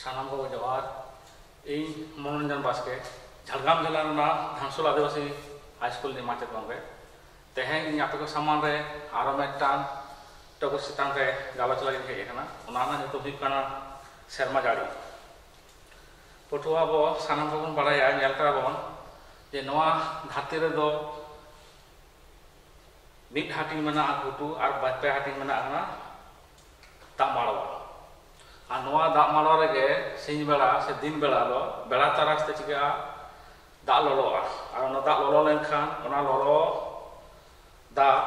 सामान को जवाहर इन मनोरंजन बास्के। झाड़ग्राम जिला धानसोल आदिवासी हाईस्कूल माचेद गमे तेहे इन आप सामान रे आरो टको सितान रे गाला चला जिन हेगे ना। उनाना जतो भी करना शर्मा जाड़ी पटुआ बो सानम बाबू बड़ाया नेलतरा बोन जे नोआ धरती रे दो। मिट मना आ गुटू आर बापे हाटिंग मना ᱟᱨ ᱱᱚᱣᱟ ᱫᱟᱜ ᱢᱟᱲᱣᱟ ᱨᱮᱜᱮ ᱥᱤᱧ ᱵᱮᱲᱟ ᱥᱮ ᱫᱤᱱ ᱵᱮᱲᱟ ᱫᱚ ᱵᱮᱲᱟ ᱛᱟᱨᱟᱥ ᱛᱮ ᱪᱤᱠᱟᱹᱜᱼᱟ ᱫᱟᱜ ᱞᱚᱞᱚᱜᱼᱟ ᱟᱨ ᱚᱱᱟ ᱫᱟᱜ ᱞᱚᱞᱚ ᱞᱮᱱᱠᱷᱟᱱ ᱚᱱᱟ ᱞᱚᱞᱚ ᱫᱟᱜ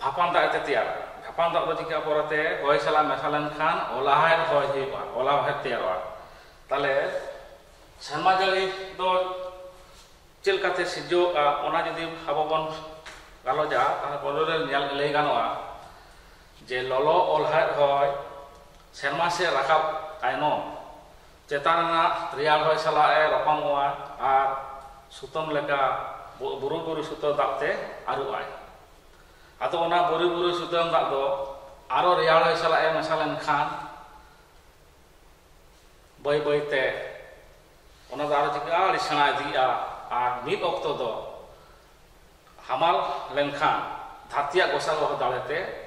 ᱵᱷᱟᱯᱟᱱ ᱫᱟᱜ ᱛᱮ ᱛᱮᱭᱟᱨᱟ ᱵᱷᱟᱯᱟᱱ ᱫᱟᱜ ᱫᱚ ᱪᱤᱠᱟᱹᱜᱼᱟ ᱯᱚᱨᱮᱛᱮ ᱦᱚᱭ ᱥᱟᱞᱟᱜ ᱢᱮᱥᱟ ᱞᱮᱱᱠᱷᱟᱱ ᱚᱞᱟᱦᱮᱫ ᱦᱚᱭ ᱦᱩᱭᱩᱜᱼᱟ ᱚᱞᱟᱦᱮᱫ ᱛᱮᱭᱟᱨᱚᱜᱼᱟ ᱛᱟᱦᱞᱮ ᱥᱮᱨᱢᱟ ᱡᱟᱹᱲᱤ ᱫᱚ ᱪᱮᱫ ᱞᱮᱠᱟᱛᱮ ᱥᱤᱨᱡᱟᱹᱣᱚᱜᱼᱟ ᱚᱱᱟ ᱡᱩᱫᱤ ᱟᱵᱚ ᱵᱚᱱ ᱜᱟᱞᱚᱪᱟ ᱛᱟᱦᱞᱮ ᱯᱳᱭᱞᱳ ᱨᱮ ᱧᱮᱞ ᱞᱟᱹᱭ ᱜᱟᱱᱚᱜᱼᱟ ᱡᱮ ᱞᱚᱞᱚ ᱚᱞᱦᱮᱫ ᱦᱚᱭ ᱥᱮᱨᱢᱟ ᱥᱮ ᱨᱟᱠᱟᱵ ᱛᱟᱭᱱᱚᱢ ᱪᱮᱛᱟᱱ ᱨᱮᱱᱟᱜ ᱨᱮᱭᱟᱲ ᱦᱚᱭ ᱥᱟᱞᱟᱜ ᱮ ᱨᱟᱯᱟᱢᱚᱜᱼᱟ ᱟᱨ ᱥᱩᱛᱟᱹᱢ ᱞᱮᱠᱟ ᱵᱩᱨᱩ ᱵᱩᱨᱩ ᱥᱩᱛᱟᱹᱢ ᱫᱟᱜ ᱛᱮ ᱟᱹᱨᱩᱜᱼᱟᱭ ᱟᱫᱚ ᱚᱱᱟ ᱵᱩᱨᱩ ᱵᱩᱨᱩ ᱥᱩᱛᱟᱹᱢ ᱫᱟᱜ ᱫᱚ ᱟᱨᱚ ᱨᱮᱭᱟᱲ ᱦᱚᱭ ᱥᱟᱞᱟᱜ ᱮ ᱢᱮᱥᱟ ᱞᱮᱱᱠᱷᱟᱱ ᱵᱟᱹᱭ ᱵᱟᱹᱭᱛᱮ ᱚᱱᱟ ᱫᱚ ᱟᱨᱚ ᱪᱤᱠᱟᱹᱜᱼᱟ ᱟᱹᱰᱤ ᱥᱮᱬᱟ ᱤᱫᱤᱜᱼᱟ ᱟᱨ ᱢᱤᱫ ᱚᱠᱛᱚ ᱫᱚ ᱦᱟᱢᱟᱞ ᱞᱮᱱᱠᱷᱟᱱ ᱫᱷᱟᱹᱨᱛᱤᱭᱟᱜ ᱜᱚᱥᱟᱜᱚ ᱫᱟᱲᱮᱛᱮ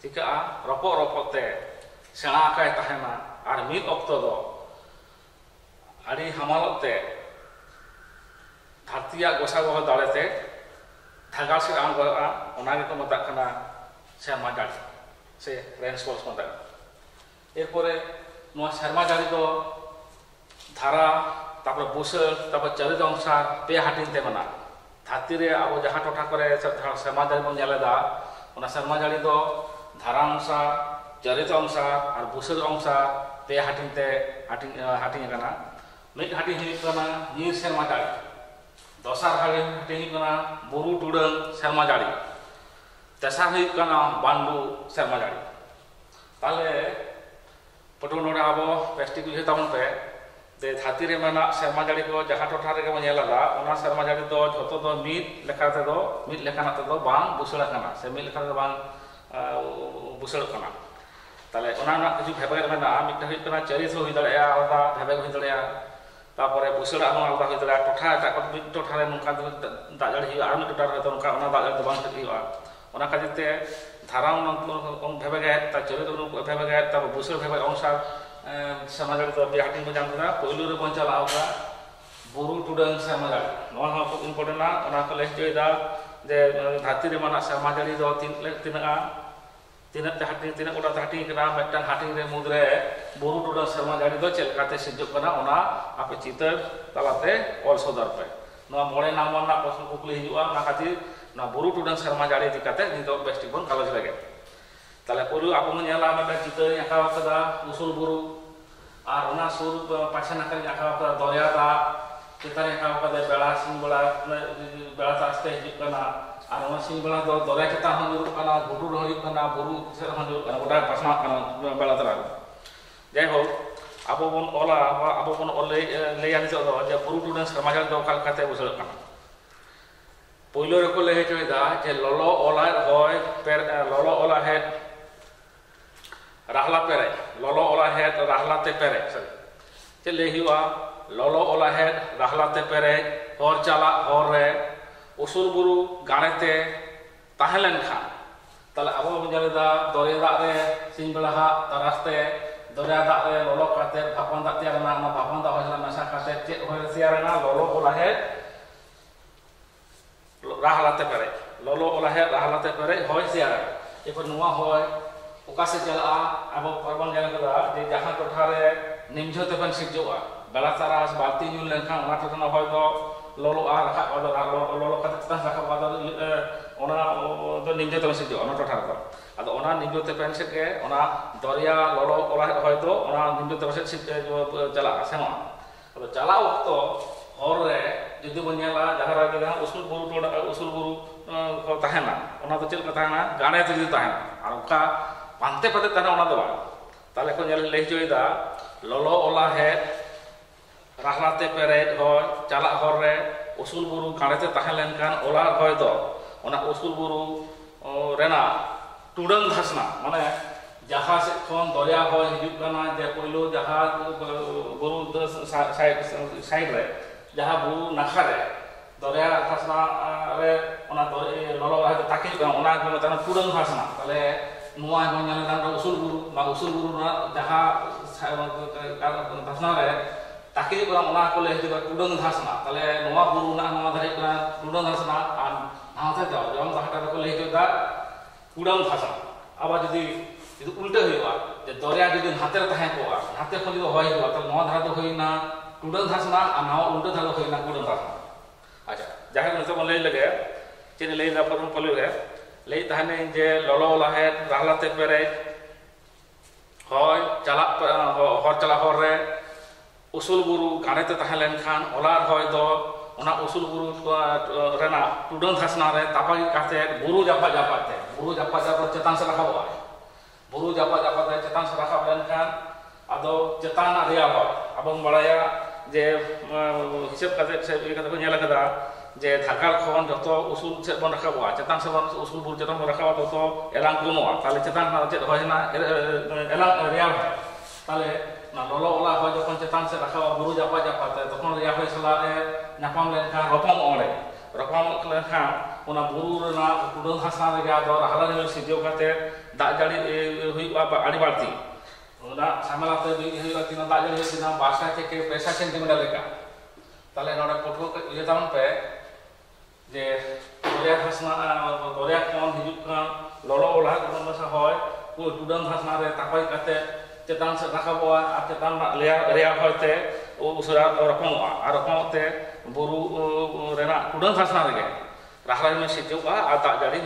ᱪᱤᱠᱟᱹᱜᱼᱟ ᱨᱚᱯᱚᱜ ᱨᱚᱯᱚᱜ ᱛᱮ ᱥᱮᱬᱟ ᱟᱠᱟᱭ ᱛᱟᱦᱮᱱᱟ ᱟᱨ ᱢᱤᱫ ᱚᱠᱛᱚ ᱫᱚ ᱟᱹᱰि ᱦᱟᱢᱟᱞᱚᱜ ᱛᱮ ᱫᱷᱟᱹᱨᱛᱤᱭᱟᱜ ᱜᱚᱥᱟᱜᱚᱦᱚ ᱫᱟᱲᱮᱛᱮ ᱫᱷᱟᱜᱟᱲ ᱥᱮᱫ ᱟᱬᱜᱚᱜᱼᱟ ᱚᱱᱟ ᱜᱮᱠᱚ ᱢᱮᱛᱟᱜ ᱠᱟᱱᱟ ᱥᱮᱨᱢᱟ ᱡᱟᱹᱲᱤ ᱥᱮ ᱨᱮᱱᱥᱯᱚᱞᱥ ᱠᱚ ᱢᱮᱛᱟᱜ ᱠᱟᱱᱟ ᱮᱨᱯᱚᱨᱮ ᱱᱚᱣᱟ ᱥᱮᱨᱢᱟ ᱡᱟᱹᱲᱤ ᱫᱚ ধারা তারপরে বসে তারপর চরিত অংশার পে হাটিং তে মেনা ধারতি রে আবো যাহা টঠা করে সেরমা জাড়ি বন নেলেদা ওনা সেরমা জাড়ি দো ᱫᱷᱟᱨᱟ ᱚᱝᱥᱟ ᱪᱚᱨᱤᱛ ᱚᱝᱥᱟ ᱟᱨ ᱵᱩᱥᱟᱹᱫ ᱚᱝᱥᱟ ᱯᱮ ᱦᱟᱹᱴᱤᱧ ᱛᱮ ᱦᱟᱹᱴᱤᱧ ᱦᱟᱹᱴᱤᱧ ᱟᱠᱟᱱᱟ ᱢᱤᱫ ᱦᱟᱹᱴᱤᱧ ᱦᱩᱭᱩᱜ ᱠᱟᱱᱟ ᱧᱤᱨ ᱥᱮᱨᱢᱟ ᱡᱟᱹᱲᱤ ᱫᱚᱥᱟᱨ ᱦᱟᱹᱴᱤᱧ ᱦᱩᱭᱩᱜ ᱠᱟᱱᱟ ᱵᱩᱨᱩ ᱴᱩᱰᱟᱹᱝ ᱥᱮᱨᱢᱟ ᱡᱟᱹᱲᱤ ᱛᱮᱥᱟᱨ ᱦᱩᱭᱩᱜ ᱠᱟᱱᱟ ᱵᱟᱱᱰᱩ ᱥᱮᱨᱢᱟ ᱡᱟᱹᱲᱤ ᱛᱟᱦᱞᱮ ᱯᱟᱹᱴᱷᱩᱣᱟᱹ ᱱᱚᱰᱮ ᱟᱵᱚ ᱵᱮᱥᱴᱤ ᱵᱩᱡᱷᱟᱹᱣ ᱛᱟᱵᱚᱱ ᱯᱮ ᱡᱮ ᱫᱷᱟᱹᱨᱛᱤ ᱨᱮ ᱢᱮᱱᱟᱜ ᱥᱮᱨᱢᱟ ᱡᱟᱹᱲᱤ ᱠᱚ ᱡᱟᱦᱟᱸ ᱴᱚᱴᱷᱟ ᱨᱮᱜᱮ ᱵᱚᱱ ᱧᱮᱞ ᱟᱠᱟᱫᱟ ᱚᱱᱟ ᱥᱮᱨᱢᱟ ᱡᱟᱹᱲᱤ ᱫᱚ ᱡᱷᱚᱛᱚ ᱫᱚ ᱢᱤᱫ ᱞᱮᱠᱟ ᱛᱮᱫᱚ ᱢᱤᱫ ᱞᱮᱠᱟᱱᱟᱜ ᱛᱮᱫᱚ ᱵᱟᱝ ᱵᱩᱥᱟᱹᱲ ᱟᱠᱟᱱᱟ ᱥᱮ ᱢᱤᱫ ᱞᱮᱠᱟ ᱛᱮᱫᱚ ᱵᱟᱝ ᱵᱩᱥᱟᱹᱲᱚᱜ ᱠᱟᱱᱟ ᱛᱟᱦᱞᱮ ᱚᱱᱟ ᱨᱮᱱᱟᱜ ᱠᱤᱪᱷᱩ ᱵᱷᱮᱵᱮᱜ ᱢᱮᱱᱟᱜᱼᱟ ᱢᱤᱫᱴᱮᱱ ᱦᱩᱭᱩᱜ ᱠᱟᱱᱟ ᱪᱟᱹᱨᱤᱥ ᱦᱚᱸ ᱦᱩᱭ ᱫᱟᱲᱮᱭᱟᱜᱼᱟ ᱟᱞᱟᱫᱟ ᱵᱷᱮᱵᱮᱜ ᱦᱩᱭ ᱫᱟᱲᱮᱭᱟᱜᱼᱟ ᱛᱟᱨᱯᱚᱨᱮ ᱵᱩᱥᱟᱹᱲᱟᱜ ᱦᱚᱸ ᱟᱞᱟᱫᱟ ᱦᱩᱭ ᱫᱟᱲᱮᱭᱟᱜᱼᱟ ᱴᱚᱴᱷᱟ ᱮᱴᱟᱜ ᱠᱚ ᱢᱤᱫ ᱴᱚᱴᱷᱟᱨᱮ ᱱᱚᱝᱠᱟ ᱫᱟᱜ ᱡᱟᱹᱲᱤ ᱦᱩᱭᱩᱜᱼᱟ ᱟᱨ ᱢᱤᱫ ᱴᱚᱴᱷᱟᱨᱮ ᱦᱚᱭᱛᱳ ᱚᱱᱠᱟ ᱚᱱᱟ ᱫᱟᱜ ᱡᱟᱹᱲᱤ ᱫᱚ ᱵᱟᱝ ᱦᱩᱭᱩᱜᱼᱟ ᱚᱱᱟ ᱠᱷᱟᱹᱛᱤᱨ ᱛᱮ ধারা ভেবেগায় তার চরিত্র ভেবেগায় তারপর বুসের ভেবে অংশার সামাজাড়ি তো বিহাটি বো জানতে না পইলু রে বঞ্চাল আওকা বুরু টুডং সামাজাড়ি নয়া হক ইম্পর্টেন্ট না ওনা কলেজ জয়দা de eh, hati de mana sama jadi do tin tina a tina te hati ura ora hati kena metan hati de mudre buru dura sama jadi do cel kate sejuk kena ona ape citer talate also pe, no nah, amore namon mona kosu kukli hijua ah, na kati na buru dura sama jadi dikate nih do besti pun kalau jelek Tala kuru aku menyala mata kan citer yang kau kada usul buru arna ah, sur eh, pasien akan yang kau kada doya ta ᱪᱮᱛᱟᱱ ᱨᱮ ᱠᱟᱢ ᱠᱟᱛᱮ ᱵᱮᱲᱟ ᱥᱤᱧ ᱵᱮᱲᱟ ᱵᱮᱲᱟ ᱛᱟᱥᱛᱮ ᱦᱤᱡᱩᱜ ᱠᱟᱱᱟ ᱟᱨ ᱚᱱᱟ ᱥᱤᱧ ᱵᱮᱲᱟ ᱫᱚ ᱫᱚᱨᱮ ᱪᱮᱛᱟᱱ ᱦᱚᱸ ᱧᱩᱨᱩᱜ ᱠᱟᱱᱟ ᱜᱩᱰᱩ ᱨᱮ ᱦᱩᱭᱩᱜ ᱠᱟᱱᱟ ᱵᱩᱨᱩ ᱥᱮᱫ ᱦᱚᱸ ᱧᱩᱨᱩᱜ ᱠᱟᱱᱟ ᱜᱚᱴᱟ ᱯᱟᱥᱱᱟᱜ ᱠᱟᱱᱟ ᱵᱮᱲᱟ ᱛᱟᱞᱟ ᱨᱮ ᱡᱟᱭᱦᱳᱠ ᱟᱵᱚ ᱵᱚᱱ ᱚᱞᱟ ᱟᱵᱚ ᱵᱚᱱ ᱚᱞ ᱞᱟᱹᱭᱟ ᱱᱤᱛᱚᱜ ᱫᱚ ᱡᱮ ᱵᱩᱨᱩ ᱴᱩᱰᱟᱹ ᱥᱟᱢᱟᱡᱟᱞ ᱫᱚ ᱚᱠᱟ ᱞᱮᱠᱟᱛᱮ ᱵᱩᱡᱷᱟᱹᱜ ᱠᱟᱱᱟ ᱯᱳᱭᱞᱳ ᱨᱮᱠᱚ ᱞᱟᱹᱭ ᱦᱚᱪᱚᱭᱮᱫᱟ ᱡᱮ ᱞᱚᱞᱚ ᱚᱞᱟᱭ ᱦᱚᱭ ᱞᱚᱞᱚ ᱚᱞᱟᱦᱮᱫ ᱨᱟᱦᱞᱟ ᱯᱮᱨᱮᱡ ᱞᱚᱞᱚ ᱚᱞᱟᱦᱮᱫ ᱨᱟᱦᱞᱟᱛᱮ ᱯᱮᱨᱮᱡ ᱪᱮᱫ ᱞᱟᱹᱭ ᱦᱩᱭᱩᱜᱼᱟ ললো অলাহেদ রাহলাতে পেরে হর চালা হরে উসুর বুরু গাড়েতে তাহলেন খান। তাহলে আবু মিজালেদা দরিয়া দাঁড়ে সিং বেলাহা তার রাস্তে দরিয়া দাঁড়ে ললো কাতে ভাপন দাঁতিয়ার না আমার ভাপন দা হয়েছিল নেশা কাছে চেক হয়েছে না ললো ওলাহে রাহলাতে পেরে ললো ওলাহে রাহলাতে পেরে হয়েছে আর এরপর নোয়া হয় ওকাশে চালা আবু পারবান গেলেন যে যাহা কোঠারে নিমঝতে পান শিখ yoga balataras baltiñu lenkan ona tatana hoydo lolo ar ha odo lolo kata tatan saka wada ona do ninjo to sidi ona totar do ado ona ninjo te pense ke ona doria lolo ola hoydo ona ninjo te sidi jala asema ado jala wakto orre jodi bon nyala jahara gena usul guru toda usul guru ko tahena ona to chel ka tahena gane te jodi tahena ar ka pante pate tahena ona do ba tale ko nyala lehjoida lolo ola he ᱨᱟᱦᱞᱟᱛᱮ ᱯᱮᱨᱮᱡ ᱦᱚᱭ ᱪᱟᱞᱟᱜ ᱦᱚᱨ ᱨᱮ ᱩᱥᱩᱞ ᱵᱩᱨᱩ ᱜᱟᱲᱮᱛᱮ ᱛᱟᱦᱮᱸ ᱞᱮᱱᱠᱷᱟᱱ ᱚᱞᱟ ᱦᱚᱭ ᱫᱚ ᱚᱱᱟ ᱩᱥᱩᱞ ᱵᱩᱨᱩ ᱨᱮᱱᱟᱜ ᱴᱩᱰᱟᱹᱝ ᱫᱷᱟᱥᱱᱟ ᱢᱟᱱᱮ ᱡᱟᱦᱟᱸ ᱥᱮᱫ ᱠᱷᱚᱱ ᱫᱚᱨᱭᱟ ᱦᱚᱭ ᱦᱤᱡᱩᱜ ᱠᱟᱱᱟ ᱡᱮ ᱯᱳᱭᱞᱳ ᱡᱟᱦᱟᱸ ᱵᱩᱨᱩ ᱥᱟᱭᱤᱰ ᱨᱮ ᱡᱟᱦᱟᱸ ᱵᱩᱨᱩ ᱱᱟᱠᱷᱟ ᱨᱮ ᱫᱚᱨᱭᱟ ᱫᱷᱟᱥᱱᱟ ᱨᱮ ᱚᱱᱟ ᱞᱚᱞᱚ ᱦᱚᱭ ᱛᱟᱠᱤ ᱠᱟᱱᱟ ᱚᱱᱟ ᱠᱚ ᱢᱮᱛᱟᱜ ᱠᱩᱰᱟᱹᱝ ᱫᱷᱟᱥᱱᱟ ᱛᱟᱦᱞᱮ ᱱᱚᱣᱟ ᱵᱚᱱ ᱧᱮᱞ ᱧᱟᱢ ᱩᱥᱩᱞ ᱵᱩᱨᱩ ᱱᱚᱣᱟ ᱩᱥᱩᱞ ᱵᱩᱨᱩ ᱨᱮᱱᱟᱜ ᱡᱟᱦᱟᱸ ᱫᱷᱟᱥᱱᱟ ᱨᱮ তাকে করা ওনা করলে হচ্ছে কুডং ধাসনা তাহলে নোয়া বুরু না নোয়া ধারে করা কুডং ধাসনা আর নাতে দাও যেমন তাহাটা করলে হচ্ছে কুডং ধাসনা আবার যদি যদি উল্টে হইবা যে দরিয়া যদি হাতের তাহেঁ কোয়া হাতে খন যদি হয় হইবা তাহলে নয়া ধারা তো হই না টুডাল ধাসনা আর নাও উল্টো ধারা হই না কুডাল ধাসনা আচ্ছা যাই হোক নিতম লই লাগে চেনি লই না প্রথম পলি রে লই তাহানে যে ললো লাহেট রাহলাতে পেরে হয় চালাক হর চালা হর রে usul guru karena tahalen kan olar hoy do ona usul guru rena tudon khasna re tapa ki kate guru japa japa te guru japa japa cetan se rakha bawa guru japa japa te cetan se rakha atau kan ado cetan ariya bawa abang balaya je hisap kate se bi kate kunya je thakal khon joto usul se bon rakha bawa cetan se usul guru cetan bon rakha bawa elang kumo tale cetan na cet hoy na eh, eh, elang ariya tale ওলা হয় যখন চেতান সে রাখা Bru JaPa জাপাতে তখন রিয়া হয় সালারে নাপাম লেনখান রকম অড়ে। রকম লেনখান ওনা বুরু রেনা টুডং হাসা রেগে আদো রাহলা রেল সিদিও কাতে দাগ জাড়ি হুইবা আড়ি বাড়তি। ওনা সামেলাতে হুইবা তিনা দাগ জাড়ি হুইবা বাসা থেকে পেশা সেন্টিমিটার লেখা। তাহলে নড়ে পটু ইয়ে তামন পে, যে দরিয়া হাসনা দরিয়া কোন হিজুক কান ললো ওলা কোন মাসা হয় টুডং হাসনা রে, তাপাই কাতে चितान से रखा चेतान हे उसे बुना कुड़न खासना रे रखाई में सेचे दा जारी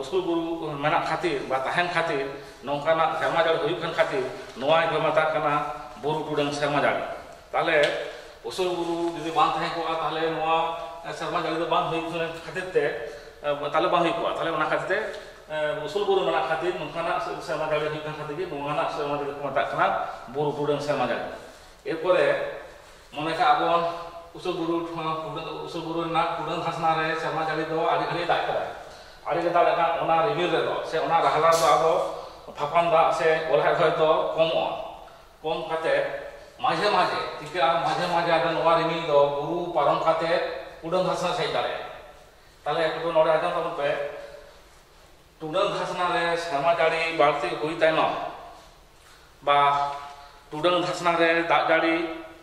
उसूल बु खातिर तहन खातिर नौकान सेमा जारी खातिर नाता बु कुड़न सेमा जारी तेल उसूल बु जी तेल सेमा जारी खातिर तेल खातिर usul buru mana khatir nungkana sama gali hikan khatir ge nungana sama gali kumata kana buru buru dan sama gali এরপরে মনে কা আবন উসুল বুরু উসুল বুরু না কুডন হাসনা রে sama gali do আদি খালি দাগ করে আদি কে দাগ না ওনা রিভিউ রে do সে ওনা রাহলা do আবো ফাফান দা সে ওলহাই হয়তো কম কম কাতে মাঝে মাঝে টিকা মাঝে মাঝে আদন ওয়া রিমিল do বুরু পারম কাতে কুডন হাসনা সেই দাঁড়ে তাহলে একটু নড়ে আদন তখন পে টুডাং ধাসনারে সামাজাড়ি বাড়তি হুই তাইনম বা টুডাং ধাসনারে দাগ জাড়ি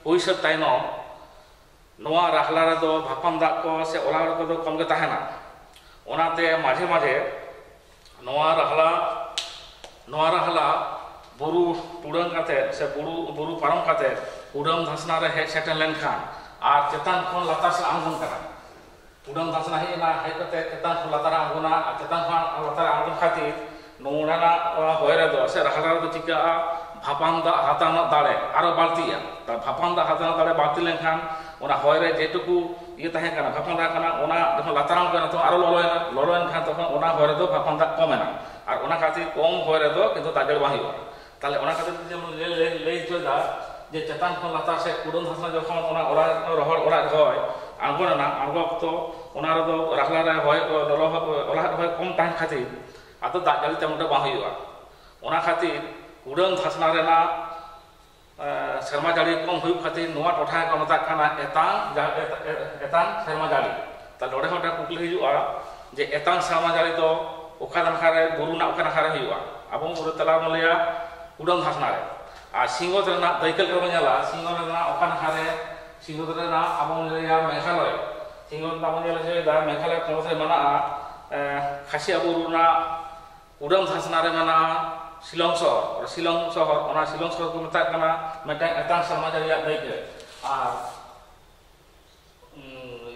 হুই সব তাইনম নোয়া রাহলা রেদো ভাপান দাগ সে ওলা রেদো কম গে তাহেনা ওনাতে মাঝে মাঝে নোয়া রাহলা নোয়া রাহলা বুরু টুডাং কাতে সে বুরু বুরু পারম কাতে টুডাং ধাসনারে হেজ সেটেল লেনখান আর চেতান খন লাতার সে কানা udang tasna hi na hai kate ketan kulatara anguna ketan khan latara angun khati nungana hoire do se rahara do chika ভাপান দা হাতানো দাঁড়ে আরও বাড়তিয়া তা ভাপান দা হাতানো দাঁড়ে বাড়তি লেনখান ওনা হয়রে যেটুকু ইয়ে তাহে কানা ভাপান দা কানা ওনা যখন লাতারাম কানা তখন আরও ললয় না ললয় খান তখন ওনা হয়রে দো ভাপান দা কমে না আর ওনা খাতির কম হয়রে দো কিন্তু দাজের বাহিব তাহলে ওনা খাতির যেমন লেই চলে যে চেতান লাতার সে কুডন হাসনা যখন ওনা ওরা রহর ওরা হয় ᱟᱬᱜᱚᱱ ᱟᱱᱟ ᱟᱬᱜᱚ ᱚᱠᱛᱚ ᱚᱱᱟ ᱨᱮᱫᱚ ᱨᱟᱠᱷᱞᱟ ᱨᱮ ᱦᱚᱭ ᱞᱚᱞᱚ ᱚᱞᱟᱦ ᱦᱚᱭ ᱠᱚᱢ ᱛᱟᱦᱮᱱ ᱠᱷᱟᱹᱛᱤᱨ ᱟᱫᱚ ᱫᱟᱜ ᱡᱟᱹᱲᱤ ᱛᱮᱢᱚᱱ ᱵᱟᱝ ᱦᱩᱭᱩᱜᱼᱟ ᱚᱱᱟ ᱠᱷᱟᱹᱛᱤᱨ ᱩᱰᱟᱹᱱ ᱫᱷᱟᱥᱱᱟ ᱨᱮᱱᱟᱜ ᱥᱮᱨᱢᱟ ᱡᱟᱹᱲᱤ ᱠᱚᱢ ᱦᱩᱭᱩᱜ ᱠᱷᱟᱹᱛᱤᱨ ᱱᱚᱣᱟ ᱴᱚᱴᱷᱟ ᱠᱚ ᱢᱮᱛᱟᱜ ᱠᱟᱱᱟ ᱮᱛᱟᱝ ᱮᱛᱟᱝ ᱥᱮᱨᱢᱟ ᱡᱟᱹᱲᱤ ᱛᱟᱦᱞᱮ ᱱᱚᱰᱮ ᱦᱚᱸ ᱢᱤᱫᱴᱟᱝ ᱠᱩᱠᱞᱤ ᱦᱤᱡᱩᱜᱼᱟ ᱡᱮ ᱮᱛᱟᱝ ᱥᱮᱨᱢᱟ ᱡᱟᱹᱲᱤ ᱫᱚ ᱚᱠᱟ ᱱᱟᱠᱷᱟᱨᱮ ᱵᱩᱨᱩ ᱨᱮᱱᱟᱜ ᱚᱠᱟ ᱱᱟᱠᱷᱟᱨᱮ ᱦᱩᱭᱩᱜᱼᱟ ᱟᱵᱚ ᱵᱩᱨᱩ ᱛᱟᱞᱟ ᱵᱚᱱ ᱞᱟᱹᱭᱟ ᱩᱰᱟᱹᱱ ᱫᱷᱟᱥᱱᱟ ᱨᱮ ᱟᱨ ᱥᱤᱝᱜᱚᱛ ᱨᱮᱱᱟᱜ ᱫᱟᱹᱭᱠᱟᱹ ᱞᱮᱠᱟ ᱵᱚᱱ ᱧᱮᱞᱟ ᱥᱤᱝᱜᱚᱛ ᱨᱮᱱᱟᱜ ᱚᱠᱟ ᱱᱟᱠᱷᱟᱨᱮ 싱어들이나 아몽이나 jalan 싱어는 아몽이나 맹살로에 공사에 mana khasiaburuna udang sasanare mana Silong Sohor, Silong Sohor, orang Silong Sohor itu minta kena minta etang sama jadi apa baik ya. Ah,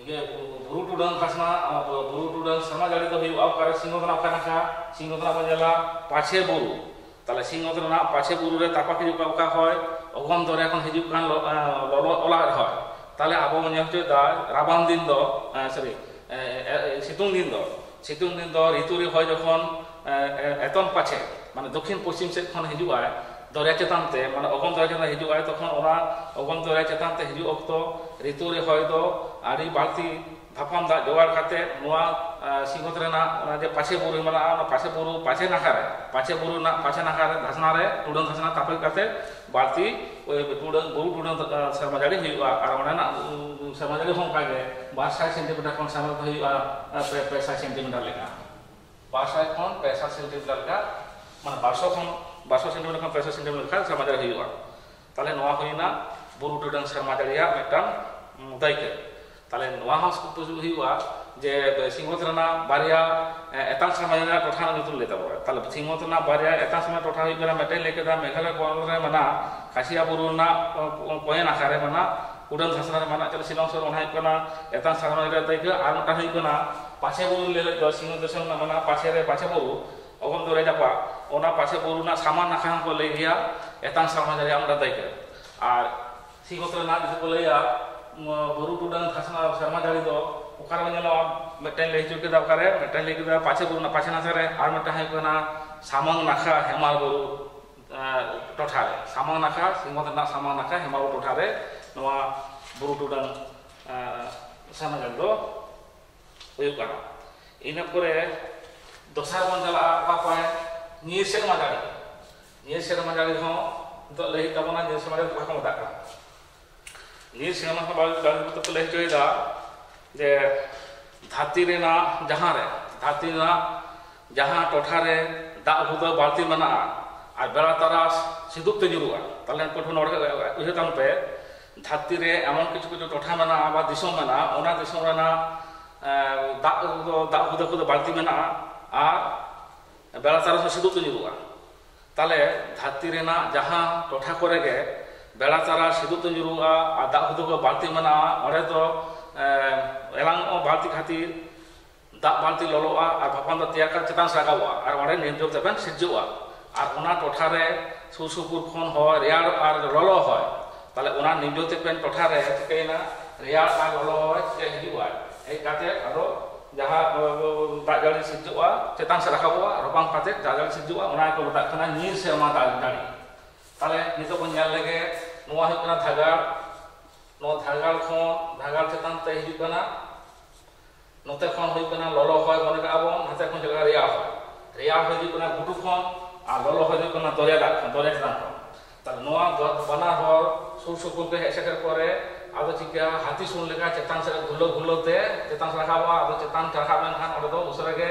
ya buru udang dan kasna, buru udang sama jadi tu hiu apa kerja singgung tanah kena kah, singgung tanah jalan? pasir buru. Tala singgung tanah pasir buru le tapak kita buka hoy, ᱚᱜᱚᱢ ᱫᱚ ᱨᱮᱠᱷᱚᱱ ᱦᱤᱡᱩᱜ ᱠᱟᱱ ᱞᱚᱞᱚ ᱚᱞᱟᱜ ᱨᱮᱦᱚᱸ ᱛᱟᱦᱞᱮ ᱟᱵᱚ ᱧᱮᱞ ᱦᱚᱪᱚᱭᱮᱫᱟ ᱨᱟᱵᱟᱝ ᱫᱤᱱ ᱫᱚ ᱥᱚᱨᱤ ᱥᱤᱛᱩᱝ ᱫᱤᱱ ᱫᱚ ᱥᱤᱛᱩᱝ ᱫᱤন ᱫᱚ ᱨᱤᱛᱩ ᱨᱮ ᱦᱚᱭ ᱡᱚᱠᱷᱚᱱ ᱮᱛᱚᱢ ᱯᱟᱪᱷᱮ ᱢᱟᱱᱮ ᱫᱚᱠᱷᱤᱱ ᱯᱚᱥᱪᱤᱢ ᱥᱮᱫ ᱠᱷᱚᱱ ᱦᱤᱡᱩᱜᱼᱟᱭ দরিয়া চেতানতে মানে অগম দরিয়া চেতান হিজুগ আয় তখন ওরা অগম দরিয়া চেতানতে হিজুগ অক্ত ঋতু রে হয়তো আরি বাড়তি ভাপাম দা জোগাড় কাতে নোয়া সিংহত রেনা যে পাছে বুরু মানে পাছে বুরু পাছে নাখারে পাছে বুরু না পাছে নাখারে ধাসনা রে টুডন ধাসনা তাপে কাতে berarti betulan bau tulang teka sama jadi hiu arawana nak sama jadi hong kage bahasa sentimeter kon sama ke hiu pesa sentimeter leka bahasa kon pesa sentimeter leka mana bahasa kon bahasa sentimeter kon pesa sentimeter leka sama jadi hiu তাহলে নোয়া হই না বড় টুডাং সামা দাঁড়িয়া মেটাং দায়িত্ব তাহলে নোয়া হাস কুপজু হিওয়া যে সিংহত রানা বারিয়া එතන් සමයන කොටහන ගතුල් ලෙතව තල සිංහතුන බරය එතන් සමය කොටහ විගල මැටේ ලෙකදා මෙගල කොනරේ මනා කසියාපුරුණ කොයන ආකාරය මනා උඩන් සසරන මනා චල සිලොන්සර උණයි කනා එතන් සමන ඉරතේක ආනට හයි කනා পাশে বলুন লেলে সিংহ ᱨᱮ মানা পাশে রে পাশে বলু অখন ধরে যাবা ওনা পাশে বলু না সামান না খান বলে গিয়া এতান সামাজারে আমরা দাইকে আর সিংহতরে না দিতে বলে গিয়া বরু টুডান খাসনা সামাজারি ᱫᱚ ᱚᱠᱟᱨᱮᱵᱚᱱ ᱢᱤᱫᱴᱮᱱ ᱞᱟᱹᱭ ᱦᱚᱪᱚ ᱠᱮᱫᱟ ᱚᱠᱟᱨᱮ ᱢᱤᱫᱴᱮᱱ ᱞᱟᱹᱭ ᱠᱮᱫᱟ ᱯᱟᱪᱷᱮ ᱵᱩᱨᱩ ᱨᱮᱱᱟᱜ ᱯᱟᱪᱷᱮ ᱨᱮ ᱟᱨ ᱢᱤᱫᱴᱮᱱ ᱦᱩᱭᱩᱜ ᱠᱟᱱᱟ ᱥᱟᱢᱟᱝ ᱱᱟᱠᱷᱟ ᱦᱮᱢᱟᱞ ᱵᱩᱨᱩ ᱴᱚᱴᱷᱟᱨᱮ ᱥᱟᱢᱟᱝ ᱱᱟᱠᱷᱟ ᱥᱤᱢᱚᱛ ᱨᱮᱱᱟᱜ ᱥᱟᱢᱟᱝ ᱱᱟᱠᱷᱟ ᱦᱮᱢᱟᱞ ᱵᱩᱨᱩ ᱴᱚᱴᱷᱟᱨᱮ ᱱᱚᱣᱟ ᱵᱩᱨᱩ ᱴᱩᱰᱟᱹᱝ ᱥᱟᱱᱟᱜᱟᱞ ᱫᱚ ᱦᱩᱭᱩᱜ ᱠᱟᱱᱟ ᱤᱱᱟᱹ ᱯᱚᱨᱮ ᱫᱚᱥᱟᱨ ᱵᱚᱱ ᱪᱟᱞᱟᱜᱼᱟ ᱚᱠᱟ ᱠᱚᱨᱮ ᱧᱤᱨ ᱥᱮᱨᱢᱟ ᱡᱟᱹᱲᱤ ᱧᱤᱨ ᱥᱮᱨᱢᱟ ᱡᱟᱹᱲᱤ ᱦᱚᱸ ᱱᱤᱛᱚᱜ ᱞᱟᱹᱭ ᱦᱩᱭᱩᱜ ᱛᱟᱵᱚᱱᱟ ᱧᱤᱨ ᱥᱮᱨᱢᱟ ᱡᱟᱹᱲᱤ ᱚᱠᱟ ᱠᱚ ᱢᱮᱛᱟᱜ ᱠᱟᱱᱟ ᱧᱤᱨ ᱥᱮᱨᱢᱟ ᱡᱟᱹᱲᱤ ᱠᱚ ᱞᱟᱹᱭ ᱦᱚᱪᱚᱭᱮᱫᱟ ᱡᱮ ᱫᱷᱟᱹᱨᱛᱤ ᱨᱮᱱᱟᱜ ᱡᱟᱦᱟᱸ ᱨᱮ ᱫᱷᱟᱹᱨᱛᱤ ᱨᱮᱱᱟᱜ ᱡᱟᱦᱟᱸ ᱴᱚᱴᱷᱟ ᱨᱮ ᱫᱟᱜ ᱦᱩᱫᱟᱹ ᱵᱟᱹᱲᱛᱤ ᱢᱮᱱᱟᱜᱼᱟ ᱟᱨ ᱵᱮᱲᱟ ᱛᱟᱨᱟᱥ ᱥᱤᱫᱩᱵ ᱛᱮ ᱧᱩᱨᱩᱜᱼᱟ ᱛᱟᱦᱞᱮ ᱯᱟᱹᱴᱷᱩᱣᱟᱹ ᱱᱚᱰᱮ ᱩᱭᱦᱟᱹᱨ ᱛᱟᱵᱚᱱ ᱯᱮ ᱫᱷᱟᱹᱨᱛᱤ ᱨᱮ ᱮᱢᱚᱱ ᱠᱤᱪᱷᱩ ᱠᱤᱪᱷᱩ ᱴᱚᱴᱷᱟ ᱢᱮᱱᱟᱜᱼᱟ ᱵᱟ ᱫᱤᱥᱚᱢ ᱢᱮᱱᱟᱜᱼᱟ ᱚᱱᱟ ᱫᱤᱥᱚᱢ ᱨᱮᱱᱟᱜ ᱫᱟᱜ ᱫᱟᱜ ᱦᱩᱫᱟᱹ ᱠᱚᱫᱚ ᱵᱟᱹᱲᱛᱤ ᱢᱮᱱᱟᱜᱼᱟ ᱟᱨ ᱵᱮᱲᱟ ᱛᱟᱨᱟᱥ ᱦᱚᱸ ᱥᱤᱫᱩᱵ ᱛᱮ ᱧᱩᱨᱩᱜᱼᱟ ᱛᱟᱦᱞᱮ ᱫᱷᱟᱹᱨᱛᱤ ᱨᱮᱱᱟᱜ ᱡᱟᱦᱟᱸ ᱴᱚᱴᱷᱟ ᱠᱚᱨᱮ ᱜᱮ ᱵᱮᱲᱟ ᱛᱟᱨᱟᱥ ᱥᱤᱫᱩᱵ ᱛᱮ ᱧᱩᱨᱩᱜᱼᱟ ᱟᱨ ᱫᱟᱜ ᱦᱩᱫᱟᱹ ᱠᱚ ᱵᱟᱹᱲᱛᱤ ᱢᱮᱱᱟᱜᱼᱟ ᱚᱸᱰᱮ ᱫᱚ ᱮᱞᱟᱝ ᱵᱟᱹᱲᱛᱤ ᱠᱷᱟᱹᱛᱤᱨ ᱫᱟᱜ ᱵᱟᱹᱲᱛᱤ ᱞᱚᱞᱚᱜᱼᱟ ᱟᱨ ᱵᱷᱟᱯᱟᱱ ᱫᱚ ᱛᱮᱭᱟᱨ ᱠᱟᱛᱮ ᱪᱮᱛᱟᱱ ᱨᱟᱠᱟᱵᱚᱜᱼᱟ ᱟᱨ ᱚᱸᱰᱮ ᱱᱤᱨᱡᱚᱞ ᱛᱮᱵᱮᱱ ᱥᱤᱨᱡᱟᱹᱜᱼᱟ ᱟᱨ ᱚᱱᱟ ᱴᱚᱴᱷᱟ ᱨᱮ ᱥᱩᱨ ᱥᱩᱯᱩᱨ ᱠᱷᱚᱱ ᱦᱚᱭ ᱨᱮᱭᱟᱲ ᱟᱨ ᱞᱚᱞᱚ ᱦᱚᱭ ᱛᱟᱦᱞᱮ ᱚᱱᱟ ᱱᱤᱨᱡᱚᱞ ᱛᱮᱯᱮᱱ ᱴᱚᱴᱷᱟ ᱨᱮ ᱪᱤᱠᱟᱹᱭᱮᱱᱟ ᱨᱮᱭᱟᱲ ᱟᱨ ᱞᱚᱞᱚ ᱦᱚᱭ ᱦᱤᱡᱩᱜᱼᱟ ᱦᱮᱡ ᱠᱟᱛᱮ ᱟᱫᱚ ᱡᱟᱦᱟᱸ ᱫᱟᱜ ᱡᱟᱹᱲᱤ ᱥᱤᱨᱡᱟᱹᱜᱼᱟ ᱪᱮᱛᱟᱱ ᱥᱮᱫ ᱨᱟᱠᱟᱵᱚᱜᱼᱟ ᱨᱟᱵᱟᱝ ᱠᱟᱛᱮ ᱫᱟᱜ ᱡᱟᱹᱲᱤ ᱥᱤᱨᱡᱟᱹᱜᱼᱟ ᱚᱱᱟ ᱜᱮᱠᱚ ᱢᱮᱛᱟᱜ ᱠᱟᱱᱟ ᱧᱤᱨ ᱥᱮᱨᱢᱟ ᱫᱟᱜ ᱡᱟᱹᱲᱤ ᱛᱟᱦᱞᱮ ᱱᱤᱛᱚᱜ ᱵᱚᱱ ᱧᱮᱞ ᱞᱮᱜᱮ ᱱᱚᱣᱟ ᱦᱩᱭᱩᱜ ᱠᱟᱱᱟ ᱫᱷᱟᱜᱟᱲ ᱱᱚᱣᱟ ᱫᱷᱟᱸᱜᱟᱞ ᱠᱷᱚᱱ ᱫᱷᱟᱸᱜᱟᱞ ᱪᱮᱛᱟᱱ ᱛᱮ ᱦᱤᱡᱩᱜ ᱠᱟᱱᱟ ᱱᱚᱛᱮ ᱠᱷᱚᱱ ᱦᱩᱭᱩᱜ ᱠᱟᱱᱟ ᱞᱚᱞᱚ ᱦᱚᱭ ᱢᱚᱱᱮ ᱠᱟᱜᱼᱟ ᱱᱚᱛᱮ ᱠᱷᱚᱱ ᱪᱟᱞᱟᱜᱼᱟ ᱨᱮᱭᱟᱲ ᱦᱚᱭ ᱨᱮᱭᱟᱲ ᱦᱚᱭ ᱦᱤᱡᱩᱜ ᱠᱟᱱᱟ ᱜᱷᱩᱴᱩ ᱠᱷᱚᱱ ᱟᱨ ᱞᱚᱞᱚ ᱦᱚᱭ ᱦᱤᱡᱩᱜ ᱠᱟᱱᱟ ᱫᱚᱨᱭᱟ ᱫᱟᱜ ᱠᱷᱚᱱ ᱫᱚᱨᱭᱟ ᱪᱮᱛᱟᱱ ᱠᱷᱚᱱ ᱱᱚᱣᱟ ᱵᱟᱱᱟ ᱦᱚᱲ ᱥᱩᱨ ᱥᱩᱯᱩᱨ ᱛᱮ ᱦᱮᱡ ᱥᱮᱴᱮᱨ ᱯᱚᱨᱮ ᱟᱫᱚ ᱪᱤᱠᱟ ᱦᱟᱹᱛᱤ ᱥᱩᱱ ᱞᱮᱠᱟ ᱪᱮᱛᱟᱱ ᱥᱮᱫ ᱫᱷᱩᱞᱟᱹ ᱫᱷᱩᱞᱟᱹ ᱛᱮ ᱪᱮᱛᱟᱱ ᱥᱮᱫ ᱨᱟᱠᱟᱵᱚᱜᱼᱟ ᱟᱫᱚ ᱪᱮᱛᱟᱱ ᱨᱟᱠᱟᱵ ᱞᱮᱱᱠᱷᱟᱱ ᱚᱸᱰᱮ ᱫᱚ ᱩᱥᱟᱹᱨᱟ ᱜᱮ